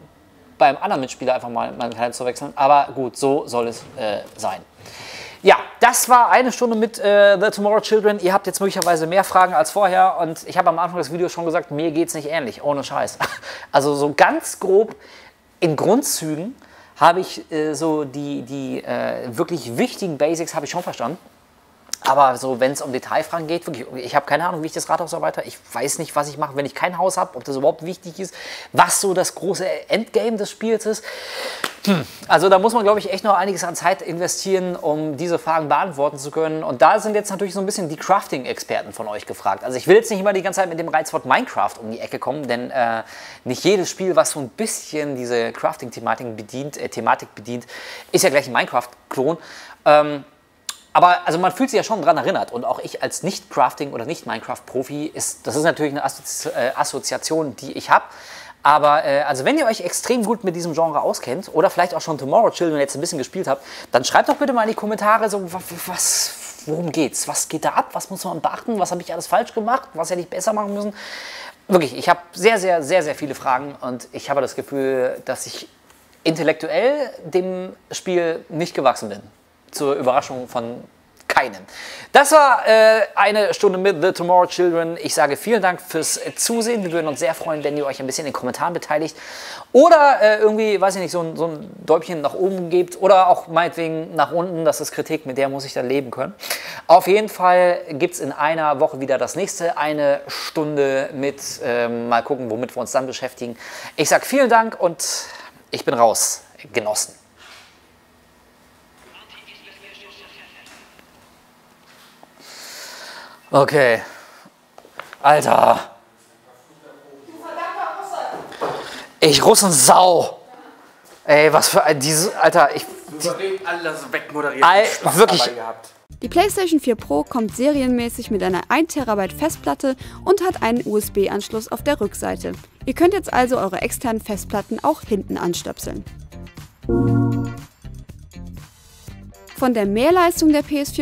beim anderen Mitspieler einfach mal meine Kleidung zu wechseln. Aber gut, so soll es äh, sein. Ja, das war eine Stunde mit äh, The Tomorrow Children. Ihr habt jetzt möglicherweise mehr Fragen als vorher und ich habe am Anfang des Videos schon gesagt, mir geht es nicht ähnlich, ohne Scheiß. Also so ganz grob in Grundzügen habe ich äh, so die, die äh, wirklich wichtigen Basics habe ich schon verstanden. Aber so, wenn es um Detailfragen geht, wirklich, ich habe keine Ahnung, wie ich das Rathaus erweitere. Ich weiß nicht, was ich mache, wenn ich kein Haus habe, ob das überhaupt wichtig ist, was so das große Endgame des Spiels ist. Hm. Also da muss man, glaube ich, echt noch einiges an Zeit investieren, um diese Fragen beantworten zu können. Und da sind jetzt natürlich so ein bisschen die Crafting-Experten von euch gefragt. Also ich will jetzt nicht immer die ganze Zeit mit dem Reizwort Minecraft um die Ecke kommen, denn äh, nicht jedes Spiel, was so ein bisschen diese Crafting-Thematik bedient, äh, Thematik bedient, ist ja gleich ein Minecraft-Klon. Ähm, aber also man fühlt sich ja schon daran erinnert und auch ich als Nicht-Crafting- oder Nicht-Minecraft-Profi, ist, das ist natürlich eine Assozi äh, Assoziation, die ich habe. Aber äh, also wenn ihr euch extrem gut mit diesem Genre auskennt oder vielleicht auch schon Tomorrow Children jetzt ein bisschen gespielt habt, dann schreibt doch bitte mal in die Kommentare so, was, worum geht's? Was geht da ab? Was muss man beachten? Was habe ich alles falsch gemacht? Was hätte ich besser machen müssen? Wirklich, ich habe sehr, sehr, sehr, sehr viele Fragen und ich habe das Gefühl, dass ich intellektuell dem Spiel nicht gewachsen bin zur Überraschung von keinem. Das war äh, eine Stunde mit The Tomorrow Children. Ich sage vielen Dank fürs Zusehen. Wir würden uns sehr freuen, wenn ihr euch ein bisschen in den Kommentaren beteiligt. Oder äh, irgendwie, weiß ich nicht, so ein, so ein Däubchen nach oben gebt. Oder auch meinetwegen nach unten. Das ist Kritik, mit der muss ich dann leben können. Auf jeden Fall gibt es in einer Woche wieder das nächste. Eine Stunde mit, äh, mal gucken, womit wir uns dann beschäftigen. Ich sage vielen Dank und ich bin raus. Genossen. Okay. Alter. Ich Russensau. Ey, was für ein dieses Alter, ich alles wegmoderiert. All- wirklich. Die PlayStation 4 Pro kommt serienmäßig mit einer 1 TB Festplatte und hat einen USB-Anschluss auf der Rückseite. Ihr könnt jetzt also eure externen Festplatten auch hinten anstöpseln. Von der Mehrleistung der PS4